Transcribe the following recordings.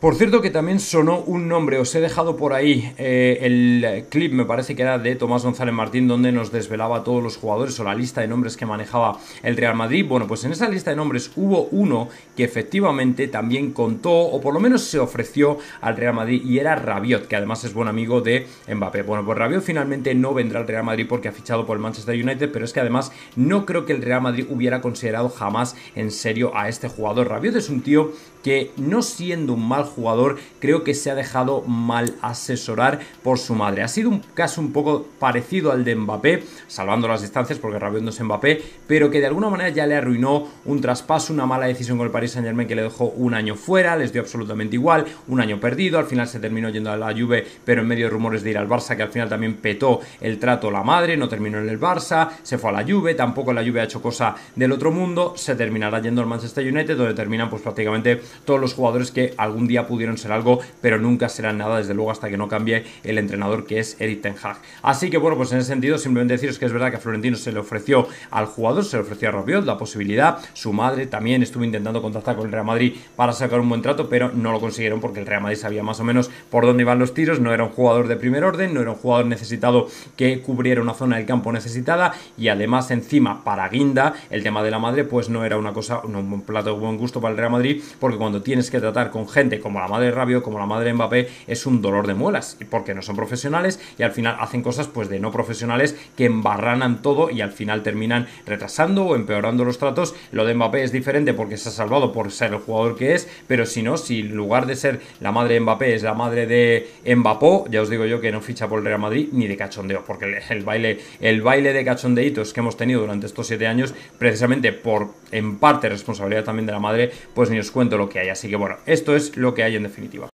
Por cierto que también sonó un nombre, os he dejado por ahí eh, el clip, me parece que era de Tomás González Martín, donde nos desvelaba a todos los jugadores o la lista de nombres que manejaba el Real Madrid. Bueno, pues en esa lista de nombres hubo uno que efectivamente también contó, o por lo menos se ofreció al Real Madrid, y era Rabiot, que además es buen amigo de Mbappé. Bueno, pues Rabiot finalmente no vendrá al Real Madrid porque ha fichado por el Manchester United, pero es que además no creo que el Real Madrid hubiera considerado jamás en serio a este jugador. Rabiot es un tío que no siendo un mal jugador, creo que se ha dejado mal asesorar por su madre. Ha sido un caso un poco parecido al de Mbappé, salvando las distancias porque Rabiot no es Mbappé, pero que de alguna manera ya le arruinó un traspaso, una mala decisión con el Paris Saint Germain que le dejó un año fuera, les dio absolutamente igual, un año perdido, al final se terminó yendo a la Juve, pero en medio de rumores de ir al Barça, que al final también petó el trato la madre, no terminó en el Barça, se fue a la Juve, tampoco la Juve ha hecho cosa del otro mundo, se terminará yendo al Manchester United, donde terminan pues prácticamente todos los jugadores que algún día pudieron ser algo, pero nunca serán nada, desde luego, hasta que no cambie el entrenador que es Eric Ten Hag. Así que, bueno, pues en ese sentido, simplemente deciros que es verdad que a Florentino se le ofreció al jugador, se le ofreció a Rabiot la posibilidad, su madre también estuvo intentando contactar con el Real Madrid para sacar un buen trato, pero no lo consiguieron porque el Real Madrid sabía más o menos por dónde iban los tiros, no era un jugador de primer orden, no era un jugador necesitado que cubriera una zona del campo necesitada y además encima para Guinda el tema de la madre pues no era una cosa, un plato de buen gusto para el Real Madrid cuando tienes que tratar con gente como la madre Rabio, como la madre Mbappé, es un dolor de muelas, porque no son profesionales y al final hacen cosas pues de no profesionales que embarranan todo y al final terminan retrasando o empeorando los tratos. Lo de Mbappé es diferente porque se ha salvado por ser el jugador que es, pero si no, si en lugar de ser la madre de Mbappé es la madre de Mbappé, ya os digo yo que no ficha por el Real Madrid ni de cachondeo, porque el, baile, el baile de cachondeitos que hemos tenido durante estos siete años, precisamente por en parte responsabilidad también de la madre, pues ni os cuento lo que hay. Así que bueno, esto es lo que hay en definitiva.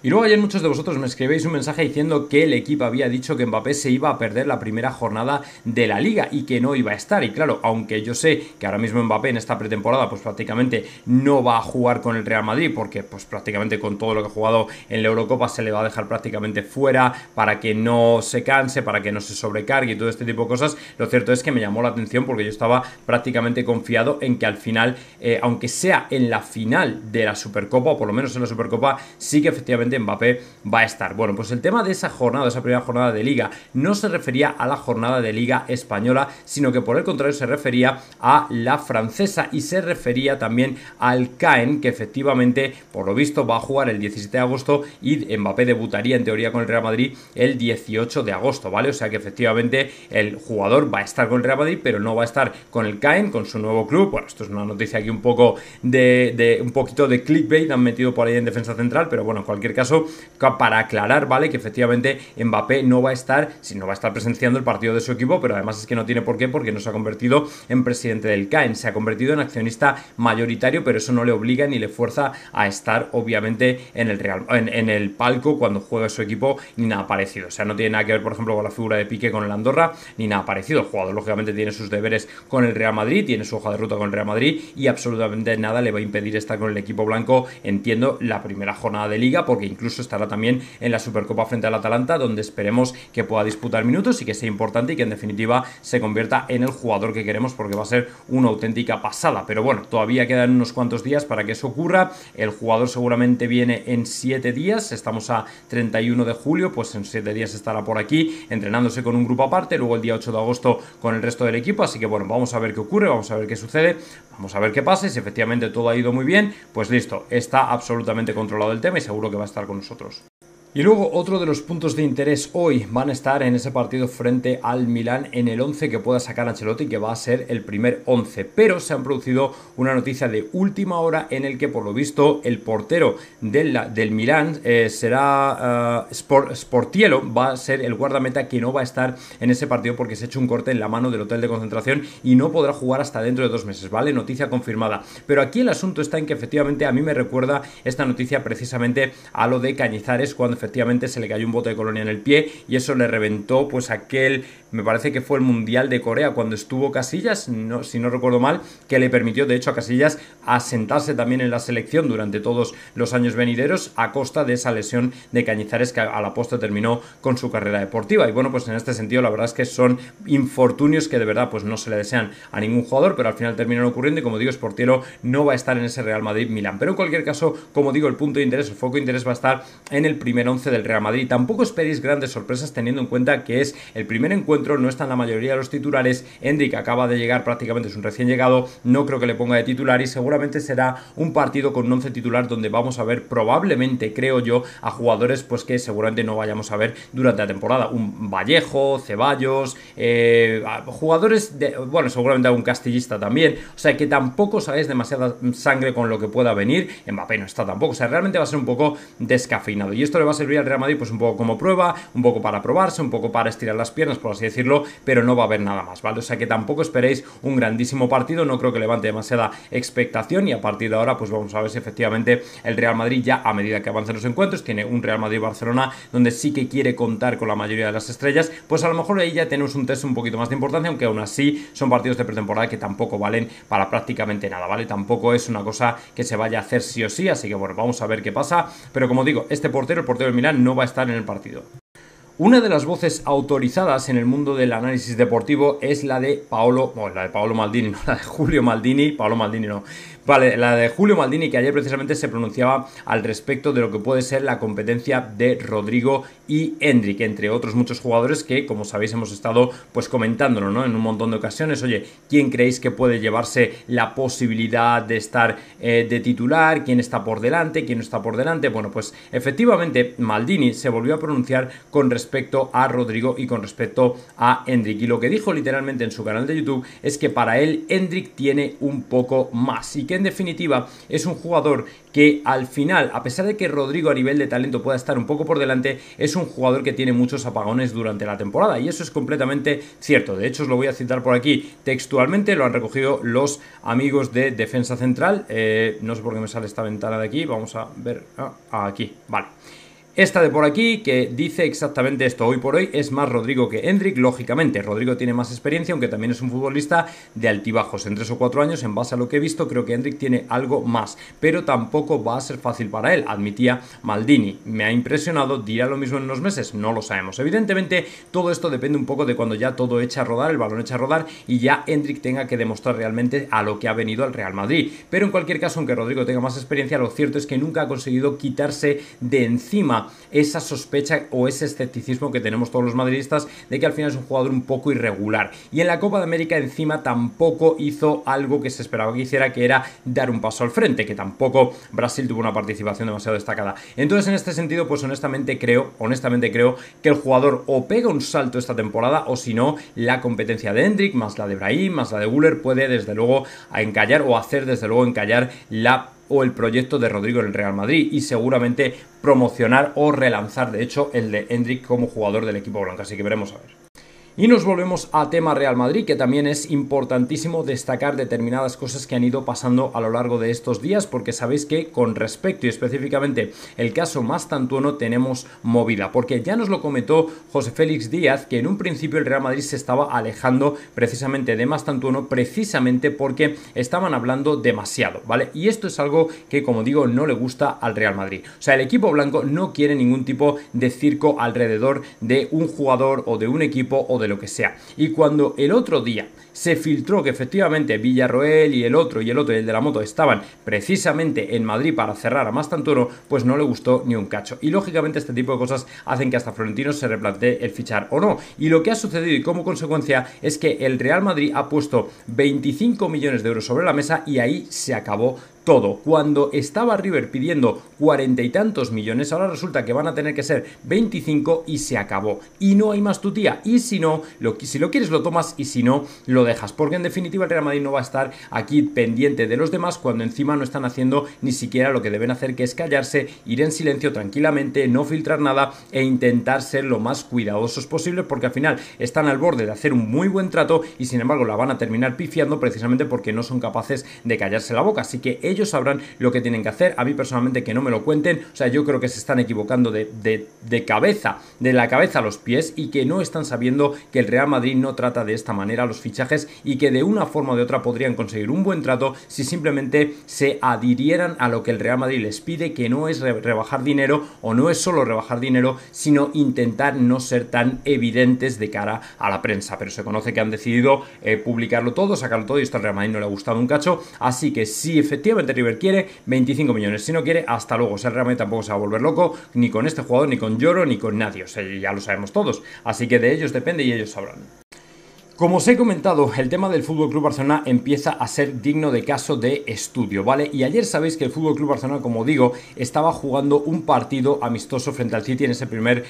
Y luego ayer muchos de vosotros me escribéis un mensaje diciendo que el equipo había dicho que Mbappé se iba a perder la primera jornada de la liga y que no iba a estar. Y claro, aunque yo sé que ahora mismo Mbappé en esta pretemporada pues prácticamente no va a jugar con el Real Madrid porque pues prácticamente con todo lo que ha jugado en la Eurocopa se le va a dejar prácticamente fuera para que no se canse, para que no se sobrecargue y todo este tipo de cosas. Lo cierto es que me llamó la atención porque yo estaba prácticamente confiado en que al final, eh, aunque sea en la final de la Supercopa o por lo menos en la Supercopa, sí que efectivamente Mbappé va a estar. Bueno, pues el tema de esa jornada, esa primera jornada de liga, no se refería a la jornada de liga española, sino que por el contrario se refería a la francesa y se refería también al Caen, que efectivamente, por lo visto, va a jugar el 17 de agosto y Mbappé debutaría en teoría con el Real Madrid el 18 de agosto, ¿vale? O sea que efectivamente el jugador va a estar con el Real Madrid, pero no va a estar con el Caen, con su nuevo club. Bueno, esto es una noticia aquí un poco de, de un poquito de clickbait, han metido por ahí en defensa central, pero bueno, en cualquier caso, para aclarar, ¿vale? Que efectivamente Mbappé no va a estar, si no va a estar presenciando el partido de su equipo, pero además es que no tiene por qué, porque no se ha convertido en presidente del CAEN, se ha convertido en accionista mayoritario, pero eso no le obliga ni le fuerza a estar, obviamente, en el, Real, en, el palco cuando juega su equipo, ni nada parecido. O sea, no tiene nada que ver, por ejemplo, con la figura de Pique con el Andorra, ni nada parecido. El jugador, lógicamente, tiene sus deberes con el Real Madrid, tiene su hoja de ruta con el Real Madrid y absolutamente nada le va a impedir estar con el equipo blanco, entiendo, la primera jornada de liga, porque incluso estará también en la Supercopa frente al Atalanta, donde esperemos que pueda disputar minutos y que sea importante y que en definitiva se convierta en el jugador que queremos porque va a ser una auténtica pasada. Pero bueno, todavía quedan unos cuantos días para que eso ocurra. El jugador seguramente viene en 7 días, estamos a 31 de julio, pues en 7 días estará por aquí entrenándose con un grupo aparte, luego el día 8 de agosto con el resto del equipo, así que bueno, vamos a ver qué ocurre, vamos a ver qué sucede, vamos a ver qué pasa y si efectivamente todo ha ido muy bien, pues listo, está absolutamente controlado el tema y seguro que va a estar con nosotros. Y luego otro de los puntos de interés hoy van a estar en ese partido frente al Milán en el 11 que pueda sacar Ancelotti que va a ser el primer 11. Pero se han producido una noticia de última hora en el que por lo visto el portero del, del Milán eh, será uh, Sportielo, va a ser el guardameta que no va a estar en ese partido porque se ha hecho un corte en la mano del hotel de concentración y no podrá jugar hasta dentro de dos meses, ¿vale? Noticia confirmada. Pero aquí el asunto está en que efectivamente a mí me recuerda esta noticia precisamente a lo de Cañizares cuando efectivamente se le cayó un bote de colonia en el pie y eso le reventó pues aquel, me parece que fue el Mundial de Corea cuando estuvo Casillas, no, si no recuerdo mal, que le permitió de hecho a Casillas asentarse también en la selección durante todos los años venideros a costa de esa lesión de Cañizares que a la posta terminó con su carrera deportiva. Y bueno, pues en este sentido la verdad es que son infortunios que de verdad pues no se le desean a ningún jugador, pero al final terminan ocurriendo y como digo, Sportiero no va a estar en ese Real Madrid-Milán. Pero en cualquier caso, como digo, el punto de interés, el foco de interés va a estar en el primer once del Real Madrid. Tampoco esperéis grandes sorpresas teniendo en cuenta que es el primer encuentro, no están la mayoría de los titulares. Hendrik acaba de llegar prácticamente, es un recién llegado, no creo que le ponga de titular y seguramente será un partido con un once titular donde vamos a ver probablemente, creo yo, a jugadores pues que seguramente no vayamos a ver durante la temporada. Un Vallejo, Ceballos, eh, jugadores de, bueno, seguramente algún castillista también. O sea que tampoco sabéis demasiada sangre con lo que pueda venir. Mbappé no está tampoco. O sea, realmente va a ser un poco descafeinado. Y esto le va a servir al Real Madrid pues un poco como prueba, un poco para probarse, un poco para estirar las piernas, por así decirlo, pero no va a haber nada más, ¿vale? O sea que tampoco esperéis un grandísimo partido, no creo que levante demasiada expectación y a partir de ahora pues vamos a ver si efectivamente el Real Madrid ya a medida que avancen los encuentros tiene un Real Madrid-Barcelona donde sí que quiere contar con la mayoría de las estrellas, pues a lo mejor ahí ya tenemos un test un poquito más de importancia, aunque aún así son partidos de pretemporada que tampoco valen para prácticamente nada, ¿vale? Tampoco es una cosa que se vaya a hacer sí o sí, así que bueno, vamos a ver qué pasa, pero como digo, este portero, el portero del Milán, no va a estar en el partido. Una de las voces autorizadas en el mundo del análisis deportivo es la de Paolo, bueno, la de Paolo Maldini, no la de Julio Maldini, Paolo Maldini no, Vale, la de Julio Maldini, que ayer precisamente se pronunciaba al respecto de lo que puede ser la competencia de Rodrigo y Hendrik, entre otros muchos jugadores que, como sabéis, hemos estado pues comentándolo, ¿no? En un montón de ocasiones. Oye, ¿quién creéis que puede llevarse la posibilidad de estar eh, de titular? ¿Quién está por delante? ¿Quién no está por delante? Bueno, pues efectivamente Maldini se volvió a pronunciar con respecto a Rodrigo y con respecto a Hendrik. Y lo que dijo literalmente en su canal de YouTube es que para él Hendrik tiene un poco más y que en definitiva es un jugador que al final, a pesar de que Rodrigo a nivel de talento pueda estar un poco por delante, es un jugador que tiene muchos apagones durante la temporada y eso es completamente cierto. De hecho, os lo voy a citar por aquí textualmente, lo han recogido los amigos de Defensa Central. Eh, no sé por qué me sale esta ventana de aquí, vamos a ver ah, aquí, vale. Esta de por aquí que dice exactamente esto. Hoy por hoy es más Rodrigo que Hendrik, lógicamente. Rodrigo tiene más experiencia, aunque también es un futbolista de altibajos. En tres o cuatro años, en base a lo que he visto, creo que Hendrik tiene algo más. Pero tampoco va a ser fácil para él, admitía Maldini. Me ha impresionado, dirá lo mismo en unos meses, no lo sabemos. Evidentemente, todo esto depende un poco de cuando ya todo echa a rodar, el balón echa a rodar y ya Hendrik tenga que demostrar realmente a lo que ha venido al Real Madrid. Pero en cualquier caso, aunque Rodrigo tenga más experiencia, lo cierto es que nunca ha conseguido quitarse de encima esa sospecha o ese escepticismo que tenemos todos los madridistas de que al final es un jugador un poco irregular. Y en la Copa de América encima tampoco hizo algo que se esperaba que hiciera, que era dar un paso al frente, que tampoco Brasil tuvo una participación demasiado destacada. Entonces en este sentido, pues honestamente creo, honestamente creo que el jugador o pega un salto esta temporada o si no, la competencia de Hendrik más la de Brahim más la de Guller puede desde luego encallar o hacer desde luego encallar la o el proyecto de Rodrigo en el Real Madrid y seguramente promocionar o relanzar de hecho el de Hendrik como jugador del equipo blanco. Así que veremos a ver. Y nos volvemos a tema Real Madrid, que también es importantísimo destacar determinadas cosas que han ido pasando a lo largo de estos días, porque sabéis que con respecto y específicamente el caso más tantuono tenemos movida, porque ya nos lo comentó José Félix Díaz, que en un principio el Real Madrid se estaba alejando precisamente de más tantuono, precisamente porque estaban hablando demasiado, ¿vale? Y esto es algo que, como digo, no le gusta al Real Madrid. O sea, el equipo blanco no quiere ningún tipo de circo alrededor de un jugador o de un equipo o de lo que sea. Y cuando el otro día se filtró que efectivamente Villarroel y el otro y el otro y el de la moto estaban precisamente en Madrid para cerrar a Mastanturo, pues no le gustó ni un cacho. Y lógicamente este tipo de cosas hacen que hasta Florentino se replantee el fichar o no. Y lo que ha sucedido y como consecuencia es que el Real Madrid ha puesto 25 millones de euros sobre la mesa y ahí se acabó todo. Cuando estaba River pidiendo cuarenta y tantos millones, ahora resulta que van a tener que ser 25 y se acabó. Y no hay más tu tía. Y si no, si lo quieres lo tomas y si no, lo dejas. Porque en definitiva el Real Madrid no va a estar aquí pendiente de los demás cuando encima no están haciendo ni siquiera lo que deben hacer, que es callarse, ir en silencio tranquilamente, no filtrar nada e intentar ser lo más cuidadosos posible porque al final están al borde de hacer un muy buen trato y sin embargo la van a terminar pifiando precisamente porque no son capaces de callarse la boca. Así que ellos ellos sabrán lo que tienen que hacer. A mí personalmente que no me lo cuenten. O sea, yo creo que se están equivocando de, de, cabeza, de la cabeza a los pies y que no están sabiendo que el Real Madrid no trata de esta manera los fichajes y que de una forma o de otra podrían conseguir un buen trato si simplemente se adhirieran a lo que el Real Madrid les pide, que no es rebajar dinero o no es solo rebajar dinero, sino intentar no ser tan evidentes de cara a la prensa. Pero se conoce que han decidido eh, publicarlo todo, sacarlo todo y esto al Real Madrid no le ha gustado un cacho. Así que si efectivamente River quiere, 25 millones. Si no quiere, hasta luego. O sea, el Real Madrid tampoco se va a volver loco, ni con este jugador, ni con Lloro, ni con nadie. O sea, ya lo sabemos todos. Así que de ellos depende y ellos sabrán. Como os he comentado, el tema del Fútbol Club Barcelona empieza a ser digno de caso de estudio, ¿vale? Y ayer sabéis que el Fútbol Club Barcelona, como digo, estaba jugando un partido amistoso frente al City en ese primer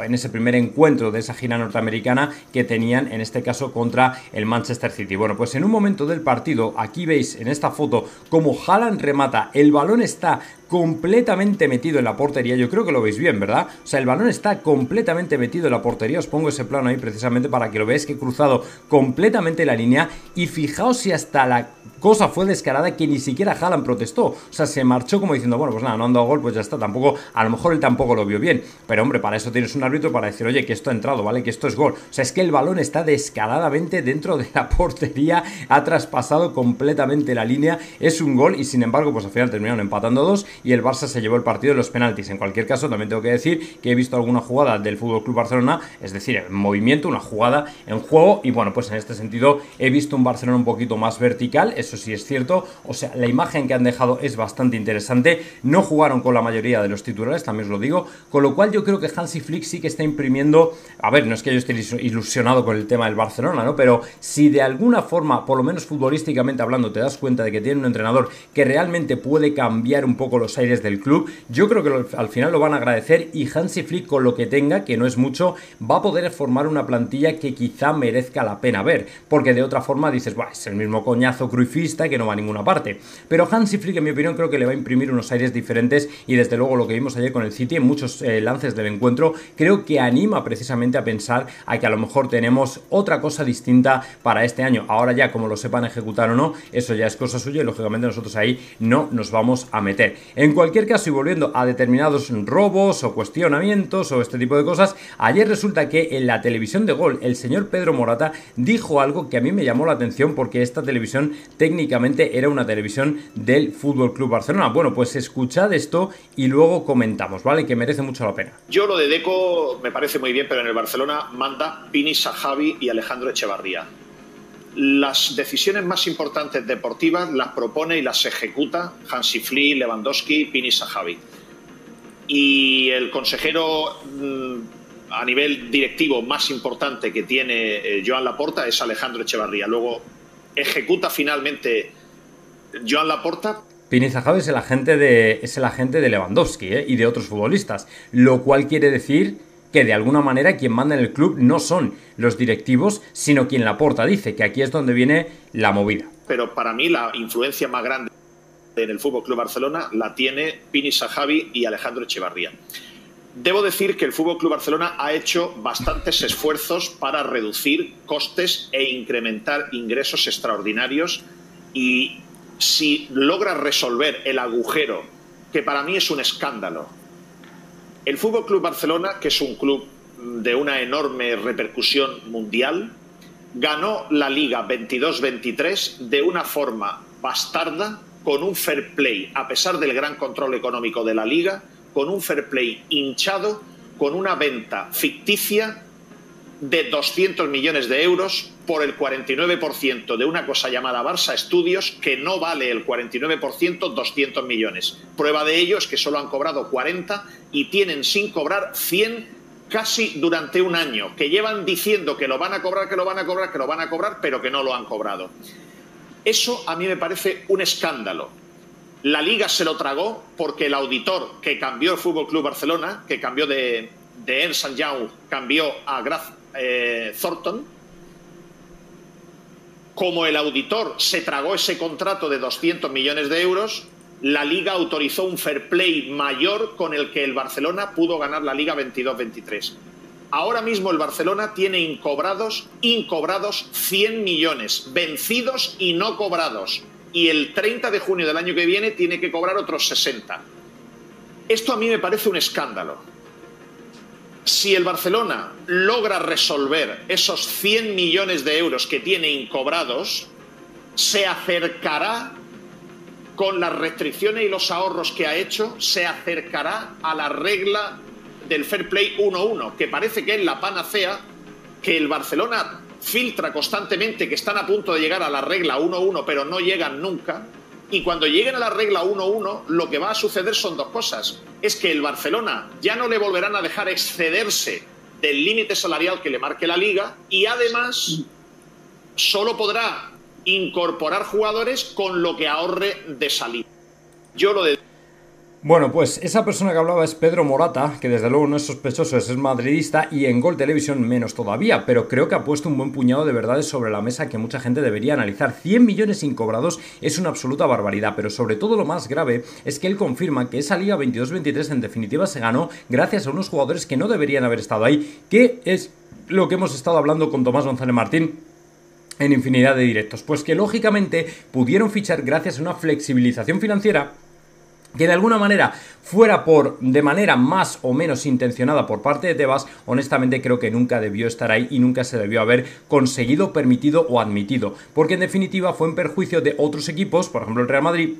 en ese primer encuentro de esa gira norteamericana que tenían en este caso contra el Manchester City. Bueno, pues en un momento del partido, aquí veis en esta foto como Haaland remata, el balón está completamente metido en la portería. Yo creo que lo veis bien, ¿verdad? O sea, el balón está completamente metido en la portería. Os pongo ese plano ahí precisamente para que lo veáis que he cruzado completamente la línea. Y fijaos si hasta la cosa fue descarada que ni siquiera Haaland protestó. O sea, se marchó como diciendo, bueno, pues nada, no han dado gol, pues ya está. Tampoco, a lo mejor él tampoco lo vio bien. Pero hombre, para eso tienes un árbitro para decir, oye, que esto ha entrado, ¿vale? Que esto es gol. O sea, es que el balón está descaradamente dentro de la portería. Ha traspasado completamente la línea. Es un gol y sin embargo, pues al final terminaron empatando dos y el Barça se llevó el partido de los penaltis. En cualquier caso, también tengo que decir que he visto alguna jugada del Fútbol Club Barcelona, es decir, en movimiento, una jugada en juego, y bueno, pues en este sentido he visto un Barcelona un poquito más vertical, eso sí es cierto. O sea, la imagen que han dejado es bastante interesante. No jugaron con la mayoría de los titulares, también os lo digo, con lo cual yo creo que Hansi Flick sí que está imprimiendo. A ver, no es que yo esté ilusionado con el tema del Barcelona, ¿no? Pero si de alguna forma, por lo menos futbolísticamente hablando, te das cuenta de que tiene un entrenador que realmente puede cambiar un poco los aires del club. Yo creo que al final lo van a agradecer y Hansi Flick con lo que tenga, que no es mucho, va a poder formar una plantilla que quizá merezca la pena ver, porque de otra forma dices, Buah, es el mismo coñazo que no va a ninguna parte. Pero Hansi Flick, en mi opinión, creo que le va a imprimir unos aires diferentes y desde luego lo que vimos ayer con el City en muchos eh, lances del encuentro, creo que anima precisamente a pensar a que a lo mejor tenemos otra cosa distinta para este año. Ahora ya, como lo sepan ejecutar o no, eso ya es cosa suya y lógicamente nosotros ahí no nos vamos a meter. En cualquier caso, y volviendo a determinados robos o cuestionamientos o este tipo de cosas, ayer resulta que en la televisión de Gol el señor Pedro Morata dijo algo que a mí me llamó la atención porque esta televisión técnicamente era una televisión del Fútbol Club Barcelona. Bueno, pues escuchad esto y luego comentamos, ¿vale? Que merece mucho la pena. Yo lo de Deco me parece muy bien, pero en el Barcelona manda Pini Sahavi y Alejandro Echevarría las decisiones más importantes deportivas las propone y las ejecuta Hansi Flick, Lewandowski, Pini Sahavi. Y el consejero mm, a nivel directivo más importante que tiene eh, Joan Laporta es Alejandro Echevarría. Luego ejecuta finalmente Joan Laporta. Pini Sahavi es el agente de, es el agente de Lewandowski ¿eh? y de otros futbolistas, lo cual quiere decir que de alguna manera quien manda en el club no son los directivos, sino quien la porta. Dice que aquí es donde viene la movida. Pero para mí la influencia más grande en el Fútbol Club Barcelona la tiene Pini Sahavi y Alejandro Echevarría. Debo decir que el Fútbol Club Barcelona ha hecho bastantes esfuerzos para reducir costes e incrementar ingresos extraordinarios y si logra resolver el agujero, que para mí es un escándalo, el Fútbol Club Barcelona, que es un club de una enorme repercusión mundial, ganó la Liga 22-23 de una forma bastarda, con un fair play, a pesar del gran control económico de la Liga, con un fair play hinchado, con una venta ficticia de 200 millones de euros por el 49% de una cosa llamada Barça Estudios, que no vale el 49%, 200 millones. Prueba de ello es que solo han cobrado 40 y tienen sin cobrar 100 casi durante un año, que llevan diciendo que lo van a cobrar, que lo van a cobrar, que lo van a cobrar, pero que no lo han cobrado. Eso a mí me parece un escándalo. La liga se lo tragó porque el auditor que cambió el Fútbol Club Barcelona, que cambió de, de Ernst Young, cambió a Graf eh, Thornton, como el auditor se tragó ese contrato de 200 millones de euros, la liga autorizó un fair play mayor con el que el Barcelona pudo ganar la liga 22-23. Ahora mismo el Barcelona tiene incobrados, incobrados 100 millones, vencidos y no cobrados. Y el 30 de junio del año que viene tiene que cobrar otros 60. Esto a mí me parece un escándalo. Si el Barcelona logra resolver esos 100 millones de euros que tiene incobrados, se acercará con las restricciones y los ahorros que ha hecho, se acercará a la regla del fair play 1-1, que parece que es la panacea que el Barcelona filtra constantemente que están a punto de llegar a la regla 1-1, pero no llegan nunca. Y cuando lleguen a la regla 1-1, lo que va a suceder son dos cosas. Es que el Barcelona ya no le volverán a dejar excederse del límite salarial que le marque la liga y además solo podrá incorporar jugadores con lo que ahorre de salida. Yo lo de bueno, pues esa persona que hablaba es Pedro Morata, que desde luego no es sospechoso, es madridista y en Gol Televisión menos todavía, pero creo que ha puesto un buen puñado de verdades sobre la mesa que mucha gente debería analizar. 100 millones incobrados es una absoluta barbaridad, pero sobre todo lo más grave es que él confirma que esa Liga 22-23 en definitiva se ganó gracias a unos jugadores que no deberían haber estado ahí, que es lo que hemos estado hablando con Tomás González Martín en infinidad de directos, pues que lógicamente pudieron fichar gracias a una flexibilización financiera que de alguna manera fuera por de manera más o menos intencionada por parte de Tebas, honestamente creo que nunca debió estar ahí y nunca se debió haber conseguido, permitido o admitido, porque en definitiva fue en perjuicio de otros equipos, por ejemplo el Real Madrid,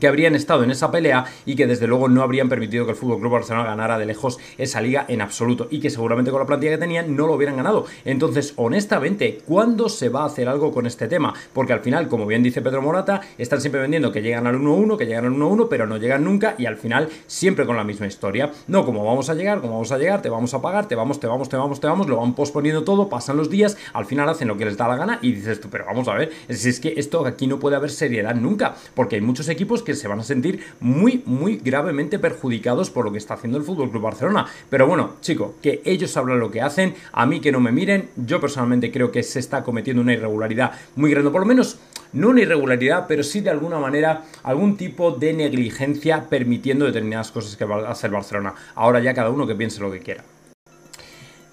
que habrían estado en esa pelea y que desde luego no habrían permitido que el Fútbol Club Barcelona ganara de lejos esa liga en absoluto y que seguramente con la plantilla que tenían no lo hubieran ganado. Entonces, honestamente, ¿cuándo se va a hacer algo con este tema? Porque al final, como bien dice Pedro Morata, están siempre vendiendo que llegan al 1-1, que llegan al 1-1, pero no llegan nunca y al final siempre con la misma historia. No, como vamos a llegar, como vamos a llegar, te vamos a pagar, te vamos, te vamos, te vamos, te vamos, lo van posponiendo todo, pasan los días, al final hacen lo que les da la gana y dices tú, pero vamos a ver, si es que esto aquí no puede haber seriedad nunca, porque hay muchos equipos que se van a sentir muy, muy gravemente perjudicados por lo que está haciendo el Fútbol Club Barcelona. Pero bueno, chico, que ellos sabrán lo que hacen, a mí que no me miren, yo personalmente creo que se está cometiendo una irregularidad muy grande, por lo menos no una irregularidad, pero sí de alguna manera algún tipo de negligencia permitiendo determinadas cosas que va a hacer Barcelona. Ahora ya cada uno que piense lo que quiera.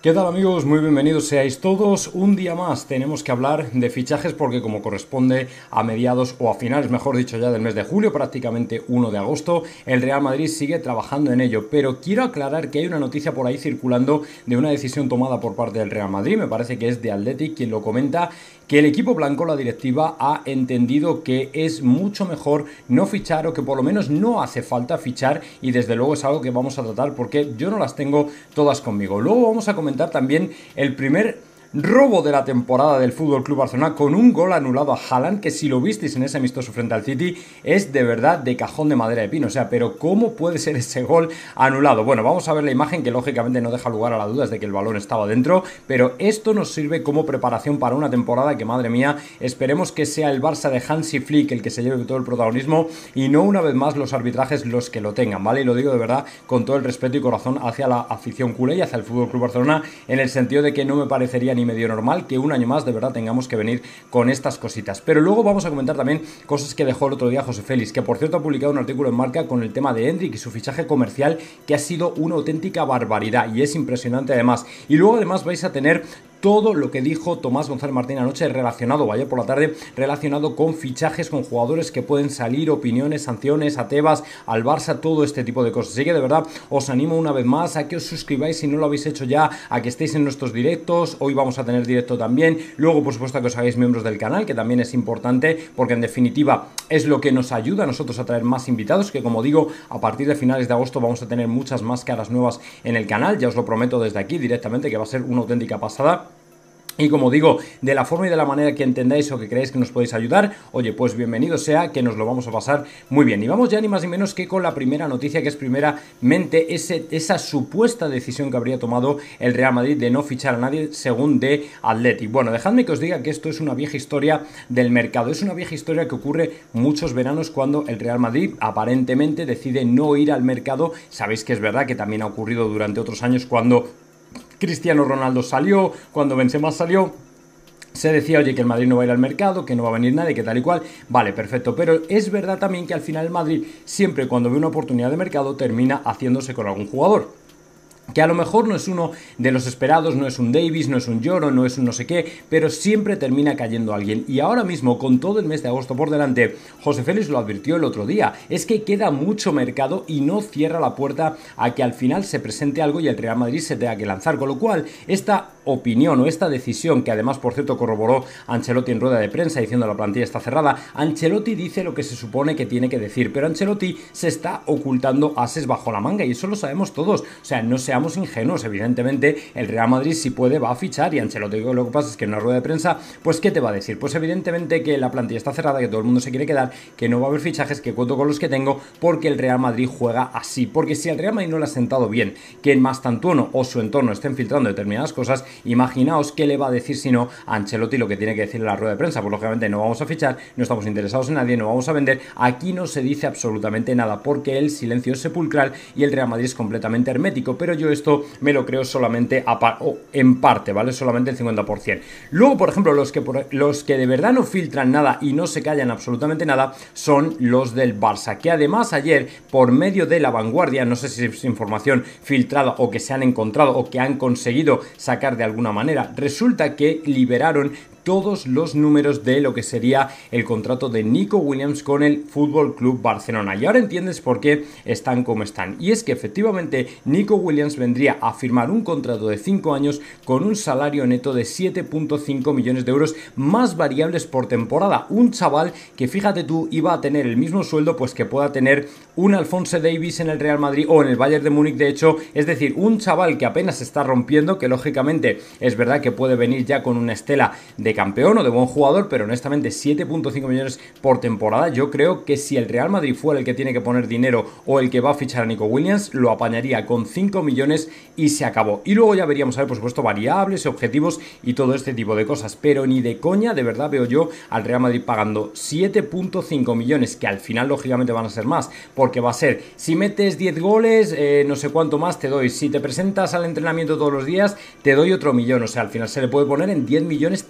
¿Qué tal amigos? Muy bienvenidos seáis todos. Un día más tenemos que hablar de fichajes porque como corresponde a mediados o a finales, mejor dicho ya del mes de julio, prácticamente 1 de agosto, el Real Madrid sigue trabajando en ello. Pero quiero aclarar que hay una noticia por ahí circulando de una decisión tomada por parte del Real Madrid, me parece que es de Athletic quien lo comenta, que el equipo blanco, la directiva, ha entendido que es mucho mejor no fichar o que por lo menos no hace falta fichar y desde luego es algo que vamos a tratar porque yo no las tengo todas conmigo. Luego vamos a comentar también el primer robo de la temporada del Fútbol Club Barcelona con un gol anulado a Haaland que si lo visteis en ese amistoso frente al City es de verdad de cajón de madera de pino, o sea, pero ¿cómo puede ser ese gol anulado? Bueno, vamos a ver la imagen que lógicamente no deja lugar a la duda de que el balón estaba dentro, pero esto nos sirve como preparación para una temporada que madre mía, esperemos que sea el Barça de Hansi Flick el que se lleve todo el protagonismo y no una vez más los arbitrajes los que lo tengan, ¿vale? Y lo digo de verdad con todo el respeto y corazón hacia la afición culé y hacia el Fútbol Club Barcelona en el sentido de que no me parecería ni medio normal que un año más de verdad tengamos que venir con estas cositas. Pero luego vamos a comentar también cosas que dejó el otro día José Félix, que por cierto ha publicado un artículo en marca con el tema de Hendrik y su fichaje comercial, que ha sido una auténtica barbaridad y es impresionante además. Y luego además vais a tener todo lo que dijo Tomás González Martín anoche relacionado, vaya por la tarde, relacionado con fichajes, con jugadores que pueden salir, opiniones, sanciones, a Tebas, al Barça, todo este tipo de cosas. Así que de verdad os animo una vez más a que os suscribáis si no lo habéis hecho ya, a que estéis en nuestros directos. Hoy vamos a tener directo también. Luego, por supuesto, que os hagáis miembros del canal, que también es importante, porque en definitiva es lo que nos ayuda a nosotros a traer más invitados, que como digo, a partir de finales de agosto vamos a tener muchas más caras nuevas en el canal. Ya os lo prometo desde aquí directamente, que va a ser una auténtica pasada. Y como digo, de la forma y de la manera que entendáis o que creéis que nos podéis ayudar, oye, pues bienvenido sea, que nos lo vamos a pasar muy bien. Y vamos ya ni más ni menos que con la primera noticia, que es primeramente ese, esa supuesta decisión que habría tomado el Real Madrid de no fichar a nadie según de Athletic. Bueno, dejadme que os diga que esto es una vieja historia del mercado, es una vieja historia que ocurre muchos veranos cuando el Real Madrid aparentemente decide no ir al mercado. Sabéis que es verdad que también ha ocurrido durante otros años cuando Cristiano Ronaldo salió, cuando Benzema salió, se decía, oye, que el Madrid no va a ir al mercado, que no va a venir nadie, que tal y cual. Vale, perfecto. Pero es verdad también que al final el Madrid, siempre cuando ve una oportunidad de mercado, termina haciéndose con algún jugador. Que a lo mejor no es uno de los esperados, no es un Davis, no es un Lloro, no es un no sé qué, pero siempre termina cayendo alguien. Y ahora mismo, con todo el mes de agosto por delante, José Félix lo advirtió el otro día, es que queda mucho mercado y no cierra la puerta a que al final se presente algo y el Real Madrid se tenga que lanzar, con lo cual esta opinión o esta decisión, que además por cierto corroboró Ancelotti en rueda de prensa diciendo la plantilla está cerrada, Ancelotti dice lo que se supone que tiene que decir, pero Ancelotti se está ocultando ases bajo la manga y eso lo sabemos todos, o sea, no seamos ingenuos, evidentemente el Real Madrid si puede va a fichar y Ancelotti lo que pasa es que en una rueda de prensa, pues ¿qué te va a decir? Pues evidentemente que la plantilla está cerrada, que todo el mundo se quiere quedar, que no va a haber fichajes, que cuento con los que tengo, porque el Real Madrid juega así, porque si el Real Madrid no le ha sentado bien que en Mastantuono o su entorno estén filtrando determinadas cosas, Imaginaos qué le va a decir si no Ancelotti lo que tiene que decir en la rueda de prensa. Pues lógicamente no vamos a fichar, no estamos interesados en nadie, no vamos a vender. Aquí no se dice absolutamente nada porque el silencio es sepulcral y el Real Madrid es completamente hermético. Pero esto me lo creo solamente en parte, ¿vale? Solamente el 50%. Luego, por ejemplo, los que, los que de verdad no filtran nada y no se callan absolutamente nada son los del Barça, que además ayer, por medio de la vanguardia, no sé si es información filtrada o que se han encontrado o que han conseguido sacar de alguna manera. Resulta que liberaron todos los números de lo que sería el contrato de Nico Williams con el Fútbol Club Barcelona. Y ahora entiendes por qué están como están. Y es que efectivamente Nico Williams vendría a firmar un contrato de 5 años con un salario neto de 7.5 millones de euros más variables por temporada. Un chaval que fíjate tú iba a tener el mismo sueldo pues que pueda tener un Alfonso Davis en el Real Madrid o en el Bayern de Múnich de hecho. Es decir, un chaval que apenas está rompiendo, que lógicamente es verdad que puede venir ya con una estela de campeón o de buen jugador, pero honestamente 7.5 millones por temporada, yo creo que si el Real Madrid fuera el que tiene que poner dinero o el que va a fichar a Nico Williams, lo apañaría con 5 millones y se acabó. Y luego ya veríamos, a ver, por supuesto, variables, objetivos y todo este tipo de cosas, pero ni de coña, de verdad veo yo al Real Madrid pagando 7.5 millones, que al final lógicamente van a ser más, porque va a ser, si metes 10 goles, eh, no sé cuánto más te doy, si te presentas al entrenamiento todos los días, te doy otro millón, o sea, al final se le puede poner en 10 millones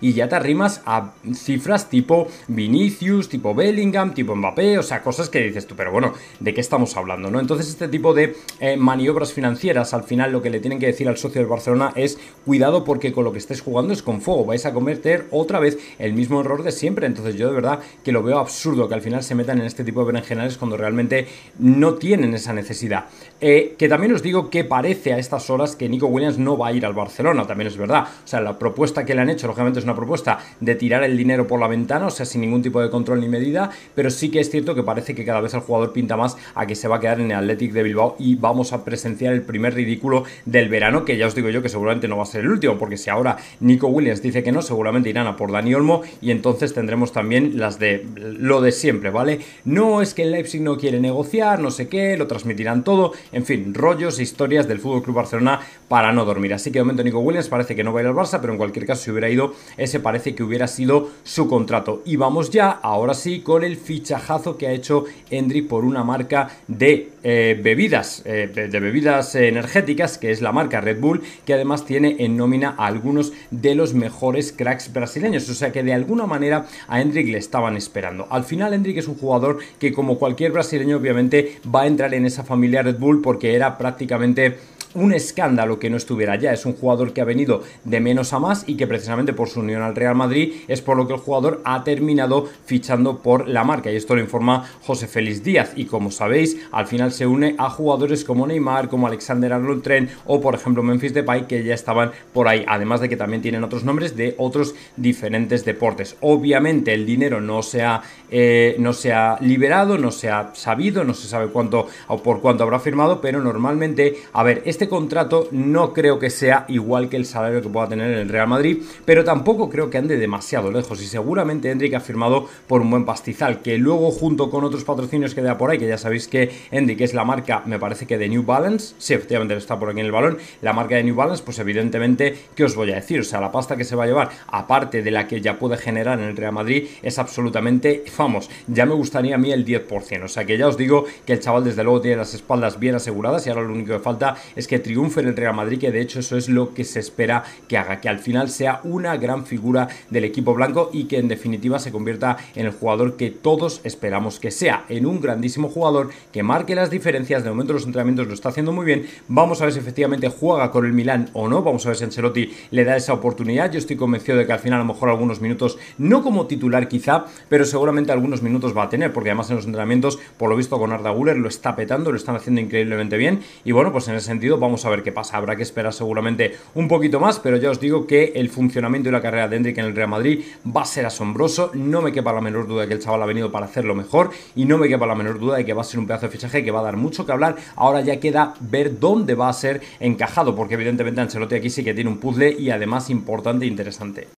y ya te arrimas a cifras tipo Vinicius, tipo Bellingham, tipo Mbappé, o sea, cosas que dices tú, pero bueno, ¿de qué estamos hablando? ¿no? Entonces este tipo de eh, maniobras financieras, al final lo que le tienen que decir al socio del Barcelona es cuidado porque con lo que estés jugando es con fuego, vais a cometer otra vez el mismo error de siempre. Entonces yo de verdad que lo veo absurdo que al final se metan en este tipo de berenjenales cuando realmente no tienen esa necesidad. Eh, que también os digo que parece a estas horas que Nico Williams no va a ir al Barcelona, también es verdad. O sea, la propuesta que le han hecho, lógicamente es una propuesta de tirar el dinero por la ventana, o sea, sin ningún tipo de control ni medida, pero sí que es cierto que parece que cada vez el jugador pinta más a que se va a quedar en el Athletic de Bilbao y vamos a presenciar el primer ridículo del verano, que ya os digo yo que seguramente no va a ser el último, porque si ahora Nico Williams dice que no, seguramente irán a por Dani Olmo y entonces tendremos también las de lo de siempre, ¿vale? No es que el Leipzig no quiere negociar, no sé qué, lo transmitirán todo, en fin, rollos e historias del Fútbol Club Barcelona para no dormir. Así que de momento Nico Williams parece que no va a ir al Barça, pero en cualquier caso si hubiera ido ese parece que hubiera sido su contrato. Y vamos ya, ahora sí, con el fichajazo que ha hecho Hendrik por una marca de eh, bebidas, eh, de bebidas energéticas, que es la marca Red Bull, que además tiene en nómina a algunos de los mejores cracks brasileños. O sea que de alguna manera a Hendrik le estaban esperando. Al final Hendrik es un jugador que como cualquier brasileño obviamente va a entrar en esa familia Red Bull porque era prácticamente un escándalo que no estuviera ya. Es un jugador que ha venido de menos a más y que precisamente por su unión al Real Madrid es por lo que el jugador ha terminado fichando por la marca. Y esto lo informa José Félix Díaz. Y como sabéis, al final se une a jugadores como Neymar, como Alexander Arnold Tren o por ejemplo Memphis Depay que ya estaban por ahí. Además de que también tienen otros nombres de otros diferentes deportes. Obviamente el dinero no se ha, eh, no se ha liberado, no se ha sabido, no se sabe cuánto o por cuánto habrá firmado, pero normalmente, a ver, este este contrato no creo que sea igual que el salario que pueda tener en el Real Madrid, pero tampoco creo que ande demasiado lejos y seguramente Hendrik ha firmado por un buen pastizal, que luego junto con otros patrocinios que da por ahí, que ya sabéis que Hendrik es la marca, me parece que de New Balance, sí, efectivamente está por aquí en el balón, la marca de New Balance, pues evidentemente, ¿qué os voy a decir? O sea, la pasta que se va a llevar, aparte de la que ya puede generar en el Real Madrid, es absolutamente, vamos, ya me gustaría a mí el 10%, o sea que ya os digo que el chaval desde luego tiene las espaldas bien aseguradas y ahora lo único que falta es que triunfe en el Real Madrid, que de hecho eso es lo que se espera que haga, que al final sea una gran figura del equipo blanco y que en definitiva se convierta en el jugador que todos esperamos que sea, en un grandísimo jugador que marque las diferencias, de momento los entrenamientos lo está haciendo muy bien, vamos a ver si efectivamente juega con el Milán o no, vamos a ver si Ancelotti le da esa oportunidad, yo estoy convencido de que al final a lo mejor algunos minutos, no como titular quizá, pero seguramente algunos minutos va a tener, porque además en los entrenamientos, por lo visto con Arda Guller, lo está petando, lo están haciendo increíblemente bien, y bueno, pues en ese sentido vamos a ver qué pasa, habrá que esperar seguramente un poquito más, pero ya os digo que el funcionamiento y la carrera de Hendrik en el Real Madrid va a ser asombroso, no me quepa la menor duda de que el chaval ha venido para hacerlo mejor, y no me quepa la menor duda de que va a ser un pedazo de fichaje que va a dar mucho que hablar, ahora ya queda ver dónde va a ser encajado, porque evidentemente Ancelotti aquí sí que tiene un puzzle y además importante e interesante.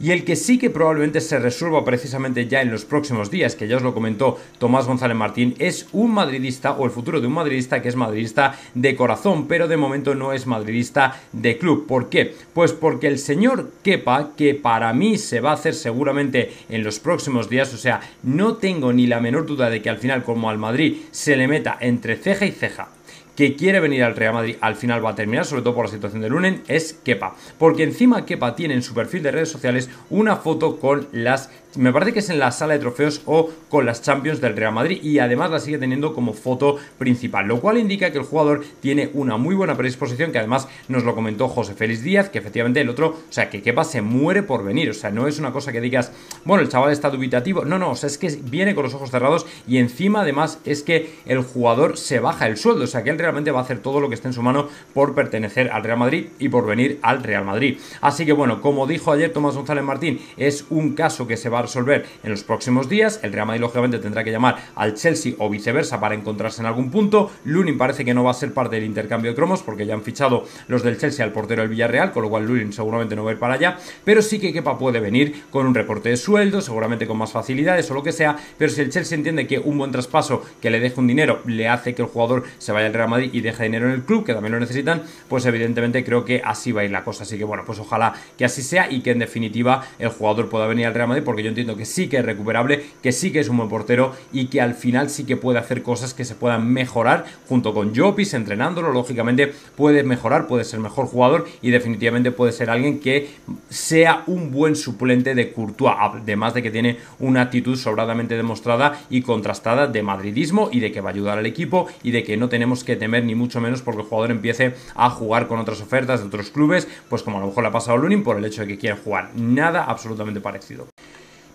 Y el que sí que probablemente se resuelva precisamente ya en los próximos días, que ya os lo comentó Tomás González Martín, es un madridista o el futuro de un madridista que es madridista de corazón, pero de momento no es madridista de club. ¿Por qué? Pues porque el señor Kepa, que para mí se va a hacer seguramente en los próximos días, o sea, no tengo ni la menor duda de que al final como al Madrid se le meta entre ceja y ceja que quiere venir al Real Madrid al final va a terminar, sobre todo por la situación de Lunen, es Kepa. Porque encima Kepa tiene en su perfil de redes sociales una foto con las me parece que es en la sala de trofeos o con las Champions del Real Madrid y además la sigue teniendo como foto principal, lo cual indica que el jugador tiene una muy buena predisposición, que además nos lo comentó José Félix Díaz, que efectivamente el otro, o sea, que Kepa se muere por venir, o sea, no es una cosa que digas, bueno, el chaval está dubitativo, no, no, o sea, es que viene con los ojos cerrados y encima además es que el jugador se baja el sueldo, o sea, que él realmente va a hacer todo lo que esté en su mano por pertenecer al Real Madrid y por venir al Real Madrid. Así que bueno, como dijo ayer Tomás González Martín, es un caso que se va a resolver en los próximos días. El Real Madrid, lógicamente, tendrá que llamar al Chelsea o viceversa para encontrarse en algún punto. Lunin parece que no va a ser parte del intercambio de cromos porque ya han fichado los del Chelsea al portero del Villarreal, con lo cual Lunin seguramente no va a ir para allá. Pero sí que Kepa puede venir con un recorte de sueldo, seguramente con más facilidades o lo que sea. Pero si el Chelsea entiende que un buen traspaso que le deje un dinero le hace que el jugador se vaya al Real Madrid y deje dinero en el club, que también lo necesitan, pues evidentemente creo que así va a ir la cosa. Así que bueno, pues ojalá que así sea y que en definitiva el jugador pueda venir al Real Madrid porque yo entiendo que sí que es recuperable, que sí que es un buen portero y que al final sí que puede hacer cosas que se puedan mejorar junto con Jopis, entrenándolo, lógicamente puede mejorar, puede ser mejor jugador y definitivamente puede ser alguien que sea un buen suplente de Courtois, además de que tiene una actitud sobradamente demostrada y contrastada de madridismo y de que va a ayudar al equipo y de que no tenemos que temer ni mucho menos porque el jugador empiece a jugar con otras ofertas de otros clubes, pues como a lo mejor le ha pasado a Lunin por el hecho de que quiere jugar. Nada absolutamente parecido.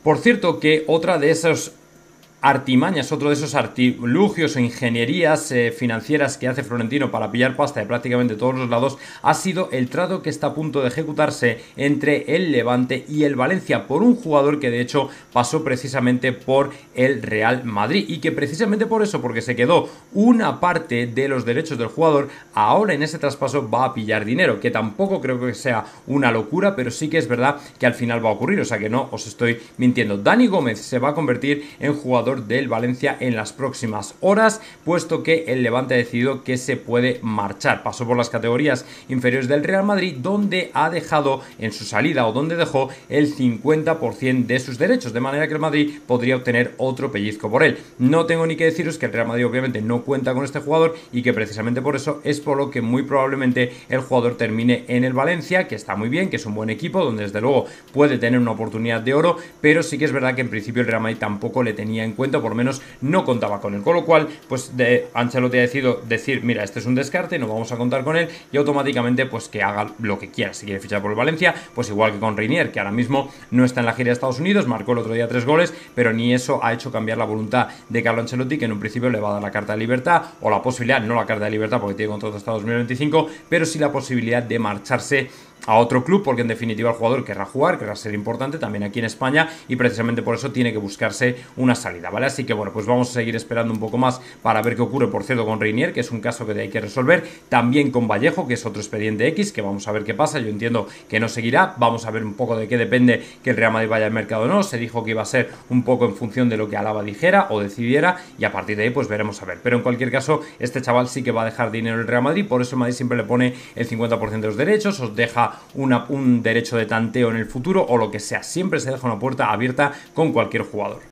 Por cierto que otra de esos artimañas, otro de esos artilugios o ingenierías eh, financieras que hace Florentino para pillar pasta de prácticamente todos los lados, ha sido el trato que está a punto de ejecutarse entre el Levante y el Valencia por un jugador que de hecho pasó precisamente por el Real Madrid y que precisamente por eso, porque se quedó una parte de los derechos del jugador, ahora en ese traspaso va a pillar dinero, que tampoco creo que sea una locura, pero sí que es verdad que al final va a ocurrir, o sea que no os estoy mintiendo. Dani Gómez se va a convertir en jugador del Valencia en las próximas horas, puesto que el Levante ha decidido que se puede marchar. Pasó por las categorías inferiores del Real Madrid, donde ha dejado en su salida o donde dejó el 50% de sus derechos, de manera que el Madrid podría obtener otro pellizco por él. No tengo ni que deciros que el Real Madrid obviamente no cuenta con este jugador y que precisamente por eso es por lo que muy probablemente el jugador termine en el Valencia, que está muy bien, que es un buen equipo, donde desde luego puede tener una oportunidad de oro, pero sí que es verdad que en principio el Real Madrid tampoco le tenía en cuenta, por lo menos no contaba con él. Con lo cual, pues de Ancelotti ha decidido decir, mira, este es un descarte, no vamos a contar con él y automáticamente pues que haga lo que quiera. Si quiere fichar por el Valencia, pues igual que con Reinier, que ahora mismo no está en la gira de Estados Unidos, marcó el otro día tres goles, pero ni eso ha hecho cambiar la voluntad de Carlo Ancelotti, que en un principio le va a dar la carta de libertad o la posibilidad, no la carta de libertad porque tiene contrato hasta 2025, pero sí la posibilidad de marcharse a otro club porque en definitiva el jugador querrá jugar, querrá ser importante también aquí en España y precisamente por eso tiene que buscarse una salida, ¿vale? Así que bueno, pues vamos a seguir esperando un poco más para ver qué ocurre, por cierto, con Reinier, que es un caso que hay que resolver, también con Vallejo, que es otro expediente X, que vamos a ver qué pasa, yo entiendo que no seguirá, vamos a ver un poco de qué depende que el Real Madrid vaya al mercado o no, se dijo que iba a ser un poco en función de lo que Alaba dijera o decidiera y a partir de ahí pues veremos a ver, pero en cualquier caso este chaval sí que va a dejar dinero el Real Madrid, por eso el Madrid siempre le pone el 50% de los derechos, os deja un derecho de tanteo en el futuro o lo que sea. Siempre se deja una puerta abierta con cualquier jugador.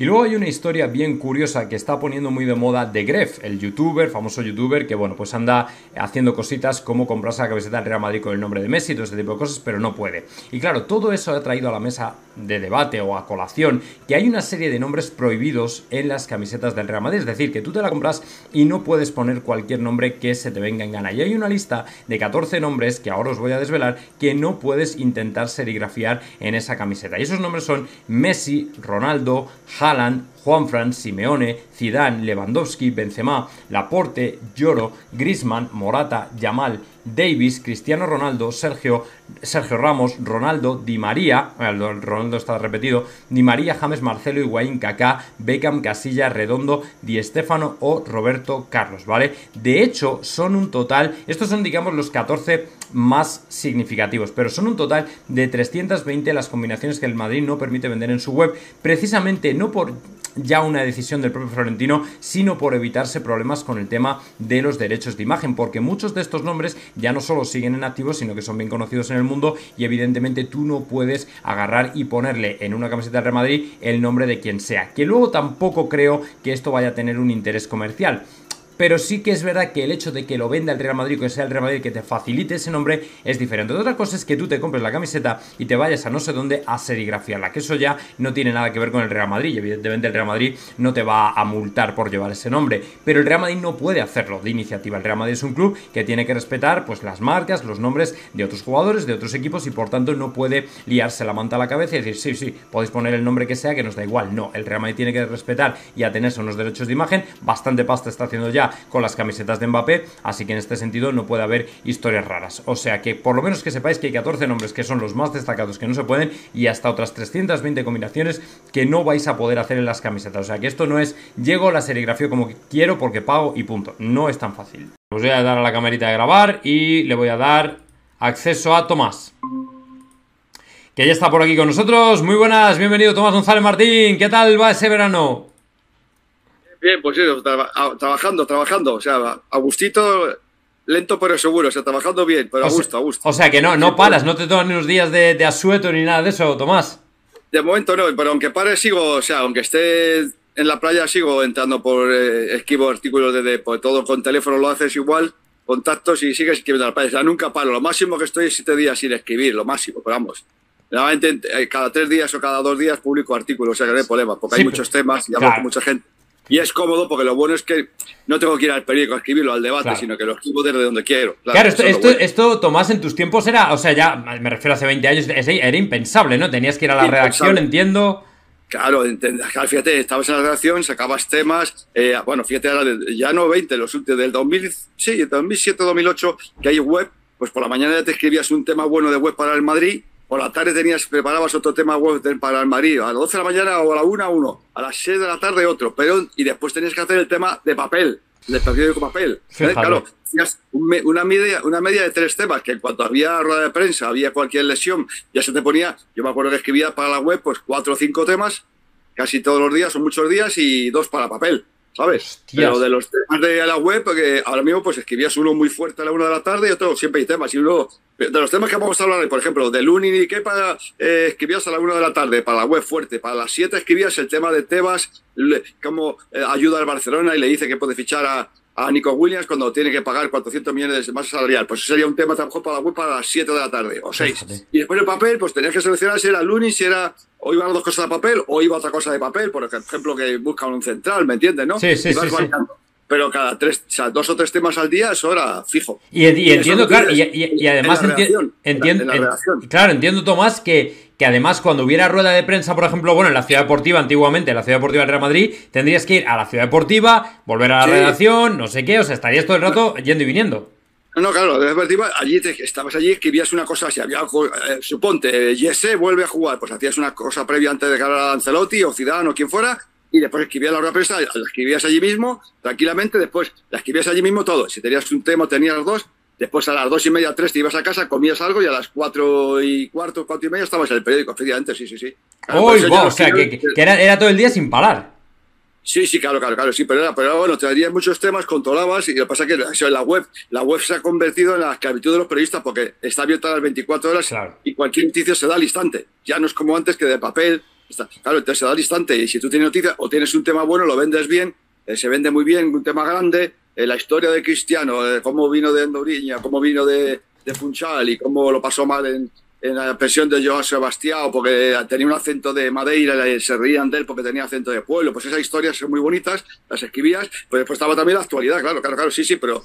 Y luego hay una historia bien curiosa que está poniendo muy de moda de Gref, el youtuber, famoso youtuber, que bueno, pues anda haciendo cositas como comprarse la camiseta del Real Madrid con el nombre de Messi, todo ese tipo de cosas, pero no puede. Y claro, todo eso ha traído a la mesa de debate o a colación que hay una serie de nombres prohibidos en las camisetas del Real Madrid, es decir, que tú te la compras y no puedes poner cualquier nombre que se te venga en gana. Y hay una lista de 14 nombres que ahora os voy a desvelar que no puedes intentar serigrafiar en esa camiseta. Y esos nombres son Messi, Ronaldo, Haaland, Juanfran, Simeone, Zidane, Lewandowski, Benzema, Laporte, Lloro, Grisman, Morata, Yamal, Davis, Cristiano Ronaldo, Sergio, Sergio Ramos, Ronaldo, Di María, Ronaldo está repetido, Di María, James Marcelo, Higuaín, Kaká, Beckham, Casilla, Redondo, Di Stefano o Roberto Carlos, ¿vale? De hecho, son un total, estos son digamos los 14 más significativos, pero son un total de 320 las combinaciones que el Madrid no permite vender en su web, precisamente no por ya una decisión del propio Florentino, sino por evitarse problemas con el tema de los derechos de imagen, porque muchos de estos nombres ya no solo siguen en activo, sino que son bien conocidos en el mundo y evidentemente tú no puedes agarrar y ponerle en una camiseta de Real Madrid el nombre de quien sea, que luego tampoco creo que esto vaya a tener un interés comercial pero sí que es verdad que el hecho de que lo venda el Real Madrid, que sea el Real Madrid que te facilite ese nombre, es diferente. Otra cosa es que tú te compres la camiseta y te vayas a no sé dónde a serigrafiarla, que eso ya no tiene nada que ver con el Real Madrid. Y evidentemente el Real Madrid no te va a multar por llevar ese nombre, pero el Real Madrid no puede hacerlo de iniciativa. El Real Madrid es un club que tiene que respetar pues las marcas, los nombres de otros jugadores, de otros equipos y por tanto no puede liarse la manta a la cabeza y decir, sí, sí, podéis poner el nombre que sea, que nos da igual. No, el Real Madrid tiene que respetar y atenerse a unos derechos de imagen. Bastante pasta está haciendo ya con las camisetas de Mbappé, así que en este sentido no puede haber historias raras. O sea que por lo menos que sepáis que hay 14 nombres que son los más destacados que no se pueden y hasta otras 320 combinaciones que no vais a poder hacer en las camisetas. O sea que esto no es llego, la serigrafía como quiero porque pago y punto. No es tan fácil. Os voy a dar a la camarita de grabar y le voy a dar acceso a Tomás que ya está por aquí con nosotros. Muy buenas, bienvenido Tomás González Martín. ¿Qué tal va ese verano? Bien, pues sí, trabajando, trabajando. O sea, a gustito, lento pero seguro. O sea, trabajando bien, pero a gusto, a gusto. O sea, que no, no paras, no te toman ni unos días de, de, asueto ni nada de eso, Tomás. De momento no, pero aunque pare, sigo, o sea, aunque esté en la playa, sigo entrando por eh, esquivo artículos de, de todo con teléfono lo haces igual, contactos y sigues escribiendo en la playa. O sea, nunca paro. Lo máximo que estoy es siete días sin escribir, lo máximo, pero vamos. Normalmente eh, cada tres días o cada dos días publico artículos, o sea que no hay problema, porque hay muchos temas y hablo con mucha gente. Y es cómodo porque lo bueno es que no tengo que ir al periódico a escribirlo, al debate, sino que lo escribo desde donde quiero. Claro, esto, esto, Tomás, en tus tiempos era, o sea, ya me refiero a hace 20 años, era impensable, ¿no? Tenías que ir a la redacción, entiendo. Claro, fíjate, estabas en la redacción, sacabas temas, eh, bueno, fíjate, ya no 20, los últimos del 2000, sí, 2007, 2008, que hay web, pues por la mañana ya te escribías un tema bueno de web para el Madrid por la tarde tenías, preparabas otro tema web para el marido, a las 12 de la mañana o a la 1 uno, a las 6 de la tarde otro, pero y después tenías que hacer el tema de papel, del periódico papel. Claro, tenías una media, una media de tres temas, que en cuanto había rueda de prensa, había cualquier lesión, ya se te ponía, yo me acuerdo que escribía para la web pues cuatro o cinco temas, casi todos los días, o muchos días, y dos para papel. ¿Sabes? Pero de los temas de la web, porque ahora mismo pues escribías uno muy fuerte a la una de la tarde y otro siempre hay temas. Y uno, de los temas que vamos a hablar, por ejemplo, de Luni y para, eh, escribías a la una de la tarde para la web fuerte, para las siete escribías el tema de Tebas, cómo eh, ayuda al Barcelona y le dice que puede fichar a, a Nico Williams cuando tiene que pagar 400 millones de masa salarial. Pues eso sería un tema trabajo para la web para las 7 de la tarde o 6. Y después el papel, pues tenías que seleccionar si era Luni, si era o iban dos cosas de papel o iba otra cosa de papel, por ejemplo, que busca un central, ¿me entiendes? ¿no? Sí, sí, sí, Pero cada tres, o sea, dos o tres temas al día, eso era fijo. Y, entiendo, claro, y, además entiendo, claro, entiendo, Tomás, que, que además cuando hubiera rueda de prensa, por ejemplo, bueno, en la ciudad deportiva, antiguamente, en la ciudad deportiva del Real Madrid, tendrías que ir a la ciudad deportiva, volver a la redacción, no sé qué, o sea, estarías todo el rato yendo y viniendo. No, claro, de deportiva, allí te, estabas allí, escribías una cosa, si había eh, suponte, Jesse vuelve a jugar, pues hacías una cosa previa antes de ganar a Ancelotti o Zidane o quien fuera, y después escribías la hora prensa, la escribías allí mismo, tranquilamente, después la escribías allí mismo todo. Si tenías un tema, tenías dos, después a las dos y media, tres te ibas a casa, comías algo y a las cuatro y cuarto, cuatro y media estabas en el periódico, efectivamente, sí, sí, sí. Uy, o sea, que, era, era todo el día sin parar. Sí, sí, claro, claro, claro, sí, pero, era, pero bueno, traías muchos temas, controlabas y lo que pasa es que la web, la web se ha convertido en la esclavitud de los periodistas porque está abierta a las 24 horas y cualquier noticia se da al instante. Ya no es como antes que de papel claro, entonces se da al instante. Y si tú tienes noticias o tienes un tema bueno, lo vendes bien, eh, se vende muy bien, un tema grande. Eh, la historia de Cristiano, cómo vino de Andoriña, cómo vino de, de Funchal y cómo lo pasó mal en, la pensión de Joan Sebastián porque tenía un acento de Madeira y se reían de él porque tenía acento de pueblo. Pues esas historias son muy bonitas, las escribías, pues después estaba también la actualidad, claro, claro, claro, sí, sí, pero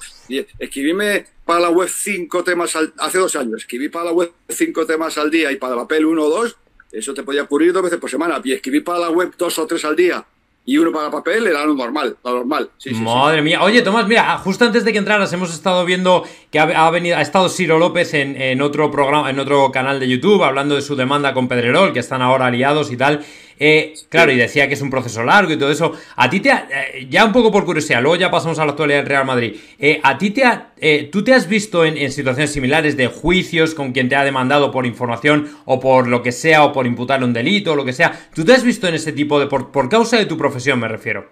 escribíme para la web cinco temas hace dos años, escribí para la web cinco temas al día y para el papel uno o dos, eso te podía ocurrir dos veces por semana, y escribí para la web dos o tres al día y uno para papel era lo normal, lo normal. Madre mía. Oye, Tomás, mira, justo antes de que entraras hemos estado viendo que ha, venido, ha estado Ciro López en, en, otro programa, en otro canal de YouTube, hablando de su demanda con Pedrerol, que están ahora aliados y tal. Eh, claro, y decía que es un proceso largo y todo eso. A ti te ha, eh, ya un poco por curiosidad, luego ya pasamos a la actualidad del Real Madrid. Eh, a ti te tú te has visto en, situaciones similares de juicios con quien te ha demandado por información o por lo que sea o por imputarle un delito o lo que sea. ¿Tú te has visto en ese tipo de por, causa de tu profesión me refiero?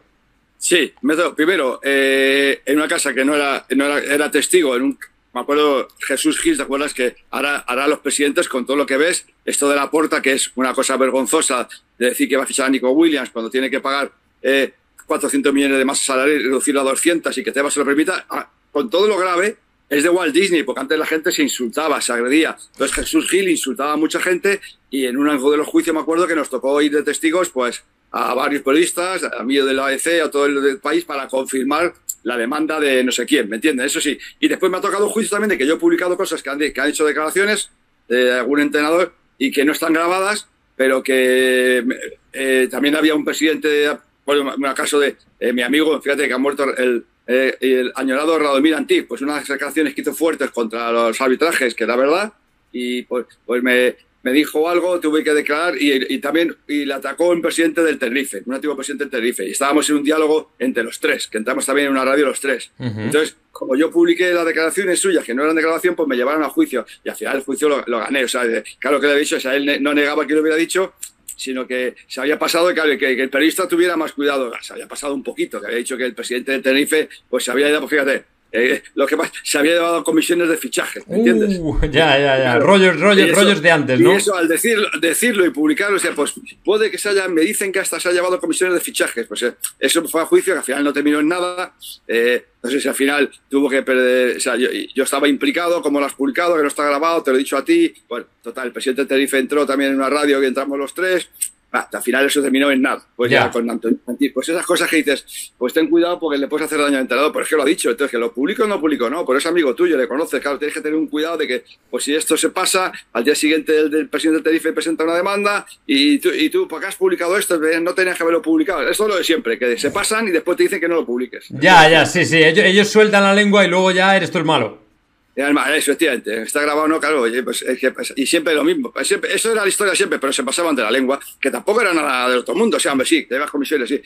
Sí, primero en una casa que no era, no era, testigo en un me acuerdo Jesús Gil, ¿te acuerdas que hará, hará los presidentes con todo lo que ves? Esto de la porta, que es una cosa vergonzosa de decir que va a fichar a Nico Williams cuando tiene que pagar eh, 400 millones de masa salarial y reducirlo a 200 y que Tebas se lo permita, ah, con todo lo grave, es de Walt Disney, porque antes la gente se insultaba, se agredía. Entonces Jesús Gil insultaba a mucha gente y en un ángulo de los juicios me acuerdo que nos tocó ir de testigos pues a varios periodistas, a mí de la AEC, a todo el país, para confirmar la demanda de no sé quién, ¿me entiendes? Eso sí. Y después me ha tocado un juicio también de que yo he publicado cosas que han, que han hecho declaraciones de algún entrenador y que no están grabadas, pero que eh, también había un presidente, bueno, un caso de eh, mi amigo, fíjate que ha muerto el, eh, el añorado Radomir Antip, pues unas declaraciones que hizo fuertes contra los arbitrajes, que la verdad, y pues, pues me, me dijo algo, tuve que declarar y, también y le atacó un presidente del Tenerife, un antiguo presidente del Tenerife. Y estábamos en un diálogo entre los tres, que entramos también en una radio los tres. Entonces, como yo publiqué las declaraciones suyas, que no eran declaración, pues me llevaron a juicio. Y al final el juicio lo, gané. O sea, claro que le he dicho, o sea, él no negaba que lo hubiera dicho, sino que se había pasado que, que, el periodista tuviera más cuidado. Se había pasado un poquito, que había dicho que el presidente del Tenerife, pues se había ido, pues fíjate, eh, lo que pasa, se había llevado comisiones de fichaje, ¿me entiendes? Uh, ya, ya, ya. Rollos, rollos, de antes, ¿no? Y eso, al decirlo, decirlo y publicarlo, o sea, pues puede que se haya, me dicen que hasta se ha llevado comisiones de fichajes. Pues eh, eso fue a juicio, que al final no terminó en nada. Eh, no sé si al final tuvo que perder. O sea, yo, estaba implicado, como lo has publicado, que no está grabado, te lo he dicho a ti. Bueno, total, el presidente de Tenerife entró también en una radio y entramos los tres. Ah, al final eso terminó en nada. Pues ya, con Pues esas cosas que dices, pues ten cuidado porque le puedes hacer daño al entrenador. Pero es que lo ha dicho, entonces que lo publico o no publico, no, pero es amigo tuyo, le conoces, claro, tienes que tener un cuidado de que, pues si esto se pasa, al día siguiente el, presidente del Tenerife presenta una demanda y tú, y tú, ¿por qué has publicado esto? No tenías que haberlo publicado. Esto es lo de siempre, que se pasan y después te dicen que no lo publiques. Ya, ya, sí, sí, ellos, ellos sueltan la lengua y luego ya eres tú el malo. Y además, efectivamente, está grabado, no, claro, pues, pues, y siempre lo mismo. Pues, eso era la historia siempre, pero se pasaban de la lengua, que tampoco era nada del otro mundo. O sea, hombre, sí, te llevas comisiones, sí.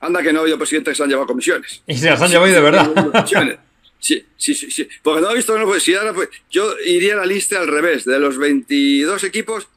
Anda que no ha habido presidentes que se han llevado comisiones. Y se las han llevado de verdad. Sí, sí, sí, sí. Porque no he visto, no, pues, si ahora, pues, yo iría a la lista al revés. De los 22 equipos,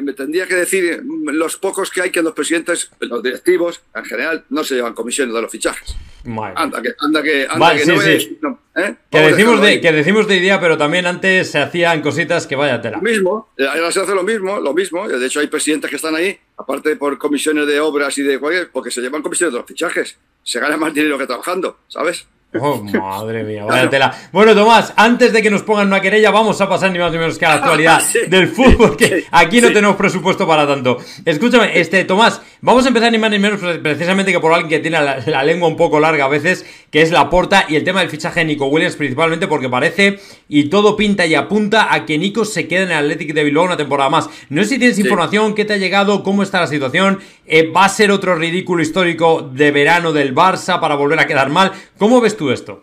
me tendría que decir los pocos que hay que los presidentes, los directivos, en general, no se llevan comisiones de los fichajes. Anda que, anda que, anda que, no ¿eh? que, decimos de, que decimos de idea, pero también antes se hacían cositas que vaya tela. Lo mismo, ahora se hace lo mismo, lo mismo. De hecho, hay presidentes que están ahí, aparte por comisiones de obras y de cualquier, porque se llevan comisiones de los fichajes. Se gana más dinero que trabajando, ¿sabes? Oh, madre mía, vaya tela. Bueno, Tomás, antes de que nos pongan una querella, vamos a pasar ni más ni menos que a la actualidad del fútbol, que aquí no tenemos presupuesto para tanto. Escúchame, este, Tomás, vamos a empezar ni más ni menos precisamente que por alguien que tiene la, lengua un poco larga a veces, que es la porta y el tema del fichaje de Nico Williams, principalmente porque parece y todo pinta y apunta a que Nico se quede en el Athletic de Bilbao una temporada más. No sé si tienes información, qué te ha llegado, cómo está la situación, eh, va a ser otro ridículo histórico de verano del Barça para volver a quedar mal. ¿Cómo ves tú esto?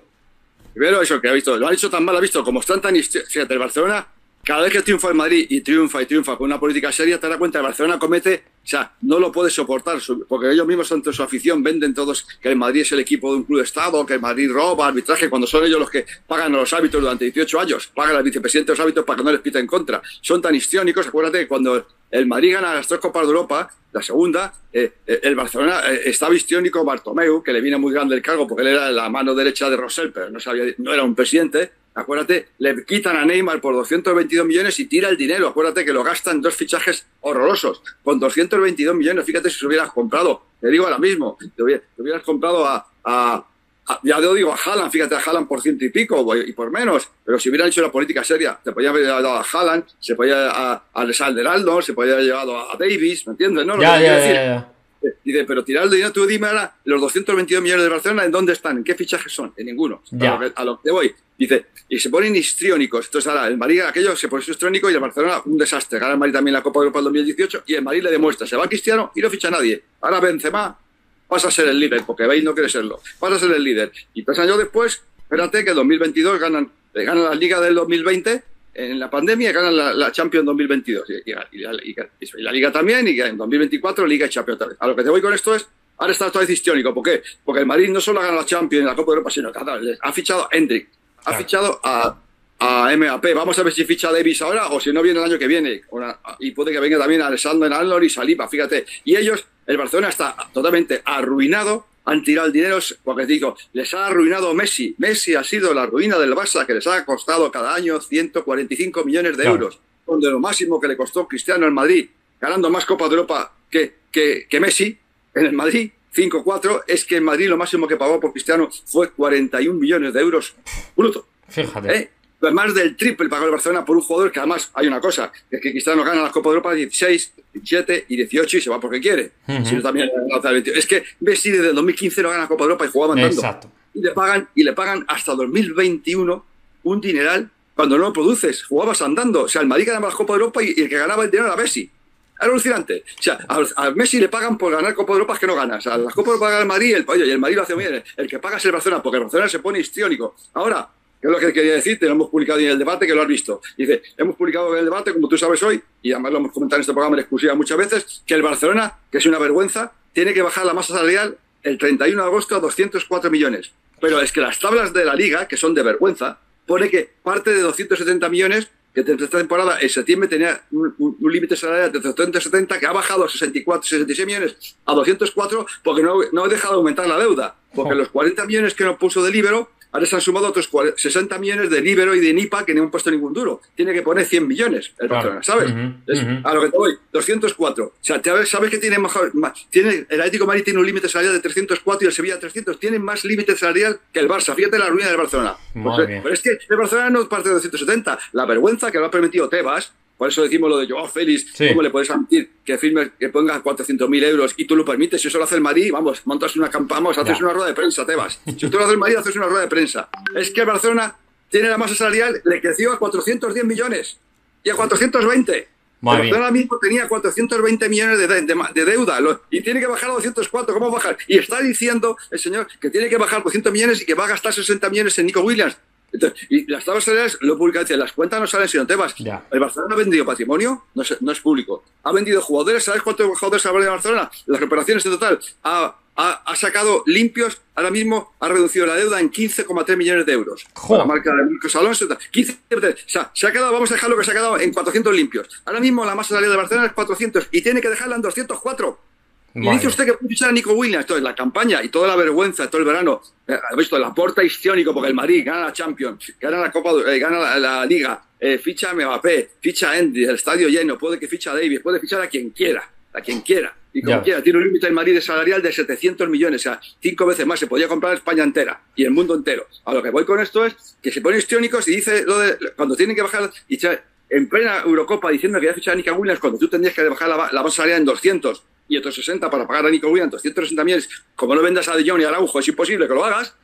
Primero, eso que ha visto, lo ha hecho tan mal, ha visto como están tan. Fíjate, el Barcelona, cada vez que triunfa en Madrid y triunfa y triunfa con una política seria, te das cuenta, el Barcelona comete, o sea, no lo puede soportar, porque ellos mismos, ante su afición, venden todos que el Madrid es el equipo de un club de Estado, que el Madrid roba arbitraje, cuando son ellos los que pagan a los hábitos durante 18 años, pagan al vicepresidente los hábitos para que no les pita en contra. Son tan histriónicos, acuérdate que cuando el Madrid gana las tres Copas de Europa, la segunda, eh, eh, el Barcelona eh, estaba histiónico Bartomeu, que le viene muy grande el cargo porque él era la mano derecha de Rosell, pero no, sabía, no era un presidente. Acuérdate, le quitan a Neymar por 222 millones y tira el dinero. Acuérdate que lo gastan dos fichajes horrorosos. Con 222 millones, fíjate si se hubieras comprado, te digo ahora mismo, te hubieras comprado a, ya te digo, a Haaland, fíjate a Haaland por ciento y pico y por menos, pero si hubieran hecho la política seria, se podía haber llevado a Haaland, se podía a, a Alexander se podía haber llevado a Davis, ¿me entiendes? ¿No? Ya, ya, ya, Dice, pero tirar el dinero, tú dime ahora, los 222 millones de Barcelona, ¿en dónde están? ¿En qué fichajes son? En ninguno. A, lo que, voy. Dice, y se ponen histriónicos. Entonces ahora el Madrid, aquello se pone histriónico y el Barcelona un desastre. Gana el Madrid también la Copa de Europa del 2018 y el Madrid le demuestra, se va Cristiano y no ficha nadie. Ahora Benzema pasa a ser el líder, porque veis no quiere serlo. Pasa a ser el líder. Y tres años después, espérate que en 2022 ganan, ganan la Liga del 2020 en la pandemia ganan la, la Champions 2022 y, la, Liga también y en 2024 Liga y Champions también. A lo que te voy con esto es, ahora está todo histiónico. ¿Por qué? Porque el Madrid no solo ha ganado la Champions en la Copa de Europa, sino que ha fichado a Hendrik, ha fichado a, a MAP. Vamos a ver si ficha a Davis ahora o si no viene el año que viene. y puede que venga también Alessandro Arnold y Saliba, fíjate. Y ellos, el Barcelona está totalmente arruinado han tirado el dinero, porque digo, les ha arruinado Messi. Messi ha sido la ruina del Barça, que les ha costado cada año 145 millones de euros, donde lo máximo que le costó Cristiano en Madrid, ganando más Copa de Europa que, que, que Messi en el Madrid, 5-4, es que en Madrid lo máximo que pagó por Cristiano fue 41 millones de euros bruto. Fíjate. ¿Eh? Pues más del triple pagó el Barcelona por un jugador que además hay una cosa, es que Cristiano gana la Copa de Europa 16, 17 y 18 y se va porque quiere. también es que Messi desde el 2015 no gana la Copa de Europa y jugaba andando. Exacto. Y le pagan y le pagan hasta 2021 un dineral cuando no lo produces, jugabas andando. O sea, el Madrid ganaba la Copa de Europa y, el que ganaba el dinero era Messi. Alucinante. O sea, a, Messi le pagan por ganar Copa de Europa que no ganas. O sea, las Copa de Europa gana el Madrid el, y el Madrid lo hace muy bien. El que paga es el Barcelona, porque el Barcelona se pone histriónico. Ahora, ¿Qué es lo que quería decirte? Lo hemos publicado en el debate, que lo has visto. Dice, hemos publicado en el debate, como tú sabes hoy, y además lo hemos comentado en este programa en exclusiva muchas veces, que el Barcelona, que es una vergüenza, tiene que bajar la masa salarial el 31 de agosto a 204 millones. Pero es que las tablas de la liga, que son de vergüenza, pone que parte de 270 millones, que esta temporada en septiembre tenía un, límite salarial de 270 que ha bajado a 64, 66 millones a 204 porque no, no ha dejado de aumentar la deuda. Porque los 40 millones que no puso de libero Ahora se han sumado otros 60 millones de Libero y de Nipa que no han puesto ningún duro. Tiene que poner 100 millones el Barcelona, ¿sabes? A lo que te voy, 204. O sea, ¿sabes que tiene mejor? Tiene, el Atlético Madrid tiene un límite salarial de 304 y el Sevilla 300. Tiene más límite salarial que el Barça. Fíjate la ruina del Barcelona. Pues, pero es que el Barcelona no parte de 270. La vergüenza que lo ha permitido Tebas, por eso decimos lo de Joao Félix, ¿cómo le puedes admitir que firme, que ponga 400.000 euros y tú lo permites? Si eso lo hace el Madrid, vamos, montas una campaña, vamos, haces una rueda de prensa, te vas. Si tú lo haces el Madrid, haces una rueda de prensa. Es que el Barcelona tiene la masa salarial, le creció a 410 millones y a 420. el Barcelona mismo tenía 420 millones de, de, deuda y tiene que bajar a 204. ¿Cómo bajar? Y está diciendo el señor que tiene que bajar 200 millones y que va a gastar 60 millones en Nico Williams y las tablas salariales lo publican, las cuentas no salen sino Tebas. El Barcelona ha vendido patrimonio, no es, no es, público. Ha vendido jugadores, ¿sabes cuántos jugadores ha vendido Barcelona? Las reparaciones en total. Ha, ha, sacado limpios, ahora mismo ha reducido la deuda en 15,3 millones de euros. La marca de Marcos Alonso. 15, o sea, se ha quedado, vamos a dejar lo que se ha quedado en 400 limpios. Ahora mismo la masa salarial de Barcelona es 400 y tiene que dejarla en 204. Y dice usted que puede fichar a Nico Williams. Entonces, la campaña y toda la vergüenza, todo el verano, eh, ha visto el aporte histriónico porque el Madrid gana la Champions, gana la Copa, eh, gana la, Liga, eh, ficha a Mbappé, ficha a Andy, el estadio lleno, puede que ficha a Davis, puede fichar a quien quiera, a quien quiera. Y como quiera, tiene un límite en Madrid de salarial de 700 millones, o sea, cinco veces más. Se podía comprar España entera y el mundo entero. A lo que voy con esto es que se ponen histriónicos y dice lo de cuando tienen que bajar y en plena Eurocopa diciendo que ya fichar a Nico Williams cuando tú tendrías que bajar la, la base salarial en 200 y otros 60 para pagar a Nico Williams 260 millones, como no vendas a De Jong y a Araujo, es imposible que lo hagas.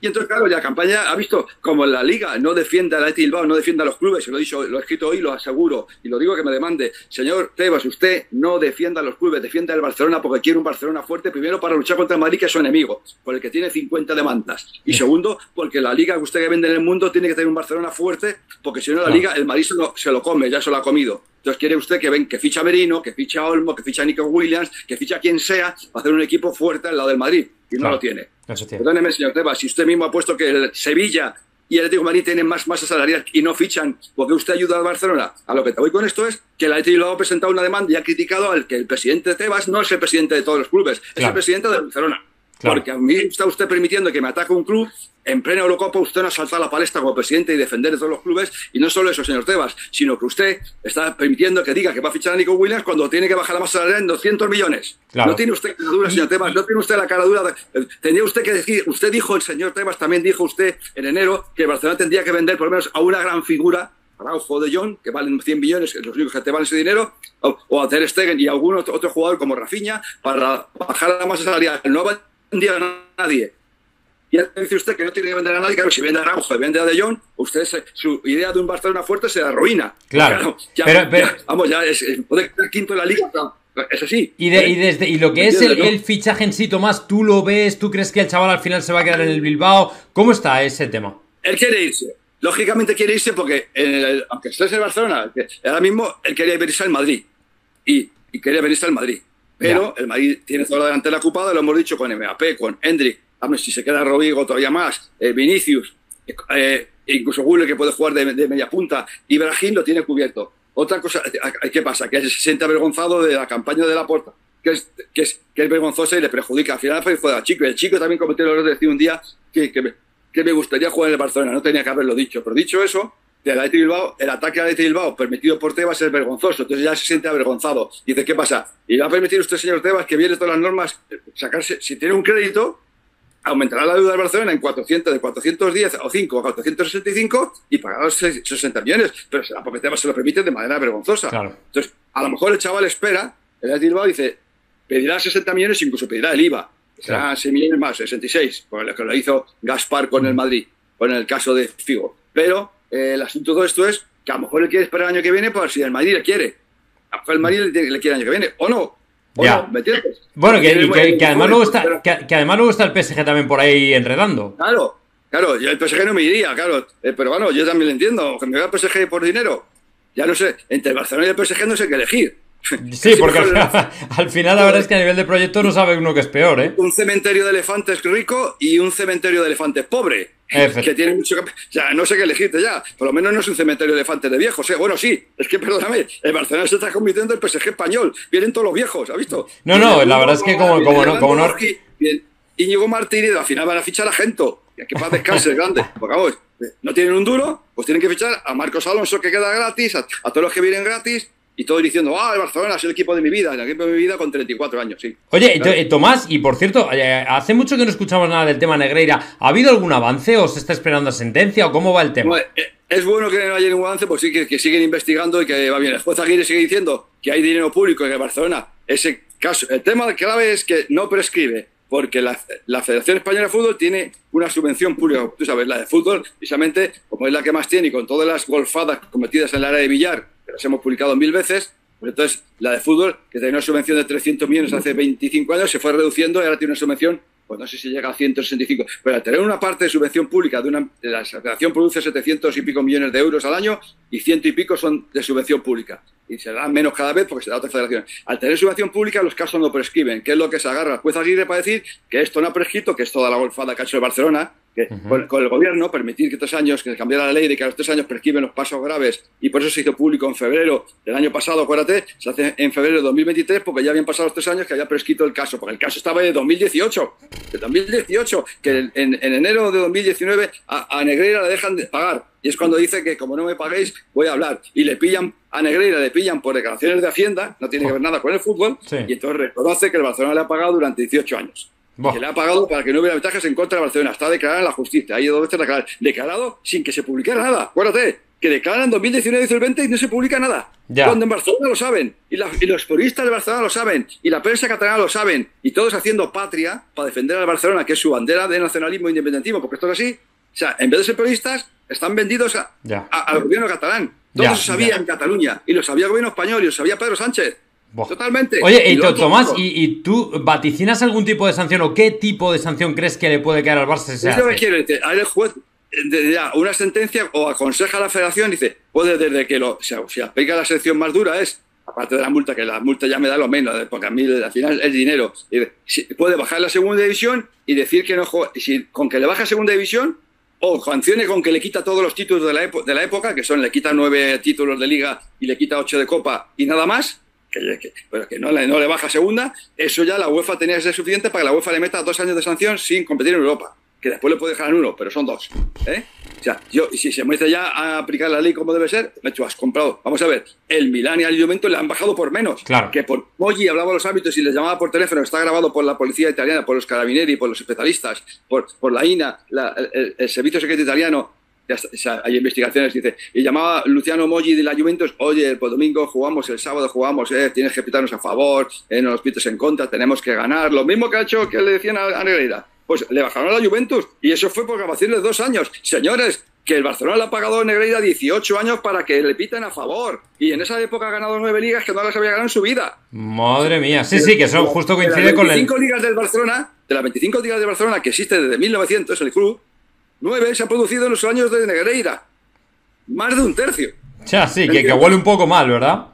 Y entonces, claro, la campaña ha visto como la liga no defiende a la Bilbao, no defiende a los clubes, y lo he dicho, lo he escrito hoy, lo aseguro, y lo digo que me demande, señor Tebas, usted no defienda a los clubes, defiende al Barcelona porque quiere un Barcelona fuerte, primero para luchar contra el Madrid, que es su enemigo, por el que tiene 50 demandas, y segundo, porque la liga que usted que vende en el mundo tiene que tener un Barcelona fuerte, porque si no la liga, el Madrid se lo, se lo come, ya se lo ha comido. Entonces quiere usted que ven que ficha Merino, que ficha Olmo, que ficha Nico Williams, que ficha quien sea, para hacer un equipo fuerte al lado del Madrid. Y no lo tiene. Perdóneme, señor Tebas, si usted mismo ha puesto que el Sevilla y el Atlético Madrid tienen más masa salarial y no fichan porque usted ayuda al Barcelona. A lo que te voy con esto es que el Atlético ha presentado una demanda y ha criticado al que el presidente de Tebas no es el presidente de todos los clubes, es el presidente de Barcelona. Porque a mí está usted permitiendo que me ataque un club en plena Eurocopa usted no ha saltado a la palestra como presidente y defender de todos los clubes, y no solo eso, señor Tebas, sino que usted está permitiendo que diga que va a fichar a Nico Williams cuando tiene que bajar la masa salarial en 200 millones. No tiene usted cara dura, señor Tebas, no tiene usted la cara dura. tenía usted que decir, usted dijo, el señor Tebas también dijo usted en enero que Barcelona tendría que vender por lo menos a una gran figura Araujo de John, que valen 100 millones, los únicos que te valen ese dinero, o, a Ter Stegen y algún otro, otro, jugador como Rafinha para bajar la masa salarial. No vendía a nadie ya dice usted que no tiene que vender a nadie, claro, si vende a Araujo y vende a De Jong, usted su idea de un Barcelona fuerte se arruina. Claro, pero, vamos, ya es, puede quedar quinto en la liga, es así. Y, y, desde, y lo que es el, fichaje en sí, Tomás, ¿tú lo ves? ¿Tú crees que el chaval al final se va a quedar en el Bilbao? ¿Cómo está ese tema? Él quiere irse. Lógicamente quiere irse porque, aunque estés en Barcelona, ahora mismo él quería irse al Madrid. Y, y quería venirse al Madrid. Pero el Madrid tiene toda la delantera ocupada, lo hemos dicho con MAP, con Hendrik, si se queda Rodrigo todavía más, eh, Vinicius, eh, incluso Gulle que puede jugar de, media punta, y Brahim lo tiene cubierto. Otra cosa, eh, ¿qué pasa? Que se siente avergonzado de la campaña de la puerta, que es, que es, que es vergonzosa y le perjudica. Al final fue al chico, y el chico también cometió el error de decir un día que, que, me, que me gustaría jugar en el Barcelona, no tenía que haberlo dicho, pero dicho eso, de Bilbao, el ataque a la Bilbao permitido por Tebas es vergonzoso, entonces ya se siente avergonzado. Dice, ¿qué pasa? ¿Y va a permitir usted, señor Tebas, que viene todas las normas, sacarse, si tiene un crédito, aumentará la deuda de Barcelona en 400, de 410 o 5 a 465 y pagará los 60 millones, pero será porque se lo permite de manera vergonzosa. Entonces, a lo mejor el chaval espera, el Bilbao dice, pedirá 60 millones, incluso pedirá el IVA, será 6 millones más, 66, por lo que lo hizo Gaspar con el mm. Madrid, con el caso de Figo. Pero eh, el asunto de todo esto es que a lo mejor él quiere esperar el año que viene para si el Madrid le quiere. A lo mejor el Madrid le, le quiere el año que viene, o no, bueno, que, además luego está, que, además luego está el PSG también por ahí enredando. Claro, claro, yo el PSG no me iría, claro. Eh, pero bueno, yo también lo entiendo. Que me voy al PSG por dinero. Ya no sé, entre el Barcelona y el PSG no sé qué elegir. Sí, porque al, final la verdad es que a nivel de proyecto no sabe uno que es peor, ¿eh? Un cementerio de elefantes rico y un cementerio de elefantes pobre. Que tiene mucho Ya, no sé qué elegirte ya. Por lo menos no es un cementerio de elefantes de viejos. ¿eh? Bueno, sí, es que perdóname, el Barcelona se está convirtiendo en el PSG español. Vienen todos los viejos, ¿has visto? No, no, la verdad es que como, como no. Como no... Íñigo Martínez, al final van a fichar a Gento. Y aquí para descansar grande. Porque vamos, no tienen un duro, pues tienen que fichar a Marcos Alonso que queda gratis, a todos los que vienen gratis y todos diciendo, ah, el Barcelona es el equipo de mi vida, el equipo de mi vida con 34 años, sí. Oye, eh, Tomás, y por cierto, eh, hace mucho que no escuchamos nada del tema Negreira. ¿Ha habido algún avance o se está esperando sentencia o cómo va el tema? Eh, es bueno que no haya ningún avance, pues sí que, siguen investigando y que va bien. El juez Aguirre sigue diciendo que hay dinero público en el Barcelona. Ese caso, el tema clave es que no prescribe, porque la, la, Federación Española de Fútbol tiene una subvención pública, tú sabes, la de fútbol, precisamente, como es la que más tiene y con todas las golfadas cometidas en el área de billar, que las hemos publicado mil veces, pues entonces la de fútbol, que tenía una subvención de 300 millones hace 25 años, se fue reduciendo y ahora tiene una subvención pues no sé si llega a 165, pero al tener una parte de subvención pública de una, la federación produce 700 y pico millones de euros al año y ciento y pico son de subvención pública. Y se dan menos cada vez porque se da otra federación. Al tener subvención pública, los casos no prescriben. ¿Qué es lo que se agarra el juez Aguirre para decir que esto no ha prescrito, que es toda la golfada que ha hecho de Barcelona, que con, el gobierno permitir que tres años, que cambiara la ley de que a los tres años prescriben los pasos graves y por eso se hizo público en febrero del año pasado, acuérdate, se hace en febrero de 2023 porque ya habían pasado los tres años que había prescrito el caso, porque el caso estaba de 2018, de 2018, que en, enero de 2019 a, a, Negreira le dejan de pagar. Y es cuando dice que como no me paguéis voy a hablar. Y le pillan a Negreira, le pillan por declaraciones de Hacienda, no tiene que ver nada con el fútbol y entonces reconoce que el Barcelona le ha pagado durante 18 años. Que le ha pagado para que no hubiera ventajas en contra de Barcelona. Está declarado en la justicia. Hay dos veces declarado. Declarado sin que se publicara nada. Acuérdate, que declaran en 2019 el 20 y no se publica nada. Cuando en Barcelona lo saben, y, los periodistas de Barcelona lo saben, y la prensa catalana lo saben, y todos haciendo patria para defender a Barcelona, que es su bandera de nacionalismo e independentismo, porque esto es así. O sea, en vez de ser periodistas, están vendidos al gobierno catalán. Todo se sabía en Cataluña, y lo sabía el gobierno español, y lo sabía Pedro Sánchez. Totalmente. Oye, y, Tomás, ¿y, tú vaticinas algún tipo de sanción o qué tipo de sanción crees que le puede caer al Barça? Si lo que quiere el juez una sentencia o aconseja a la federación, dice, puede desde que lo, si aplica la sección más dura es, aparte de la multa, que la multa ya me da lo menos, porque a mí al final es dinero, puede bajar la segunda división y decir que no si, con que le baja a segunda división o sancione con que le quita todos los títulos de la, de la época, que son le quita nueve títulos de liga y le quita ocho de copa y nada más, que, pero que no, le, no le baja segunda, eso ya la UEFA tenía que ser suficiente para que la UEFA le meta dos años de sanción sin competir en Europa. Que después le puede dejar en uno, pero son dos. ¿eh? O sea, yo, si se muestra ya a aplicar la ley como debe ser, me hecho, has comprado. Vamos a ver, el Milán y el Juventus le han bajado por menos. Claro. Que por Moggi hablaba los árbitros y les llamaba por teléfono, está grabado por la policía italiana, por los carabinieri, por los especialistas, por, por la INA, la, el, el, servicio secreto italiano. Ya hay investigaciones, dice, y llamaba Luciano Moggi de la Juventus, oye, el domingo jugamos, el sábado jugamos, eh, tienes que pitarnos a favor, eh, no nos pites en contra, tenemos que ganar. Lo mismo que ha hecho que le decían a, a Negreira. Pues le bajaron a la Juventus y eso fue por grabaciones de dos años. Señores, que el Barcelona le ha pagado a Negreira 18 años para que le piten a favor. Y en esa época ha ganado nueve ligas que no las había ganado en su vida. Madre mía, sí, sí, que eso justo coincide con el... De las 25 ligas del Barcelona, de las 25 ligas del Barcelona que existe desde 1900 el club, nueve se ha producido en los años de Negreira. Más de un tercio. Ya, sí, que, que huele un poco mal, ¿verdad?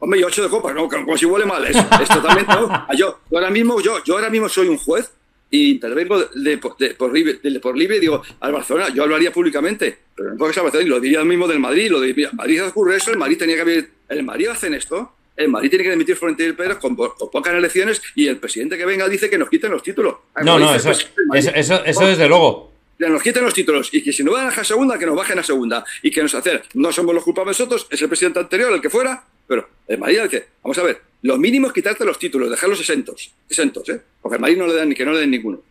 Hombre, y ocho de copas, no, como si huele mal. Es, es totalmente. No. Yo, yo, ahora mismo, yo, yo ahora mismo soy un juez y intervengo de, por, libre, de, por libre y digo, al Barcelona, yo hablaría públicamente, pero no puedo ser Barcelona, y lo diría mismo del Madrid, lo diría, Madrid ocurre eso, el Madrid tenía que haber, el Madrid hacen esto, el Madrid tiene que demitir Florentino Pérez con, con, pocas elecciones y el presidente que venga dice que nos quiten los títulos. No, no, eso, eso, eso, eso desde luego nos quiten los títulos y que si no van a bajar segunda, que nos bajen a segunda y que nos hacer. No somos los culpables nosotros, es el presidente anterior, el que fuera, pero el Madrid dice, vamos a ver, lo mínimo es quitarte los títulos, dejarlos exentos, exentos, ¿eh? Porque el Madrid no le dan ni que no le den ninguno.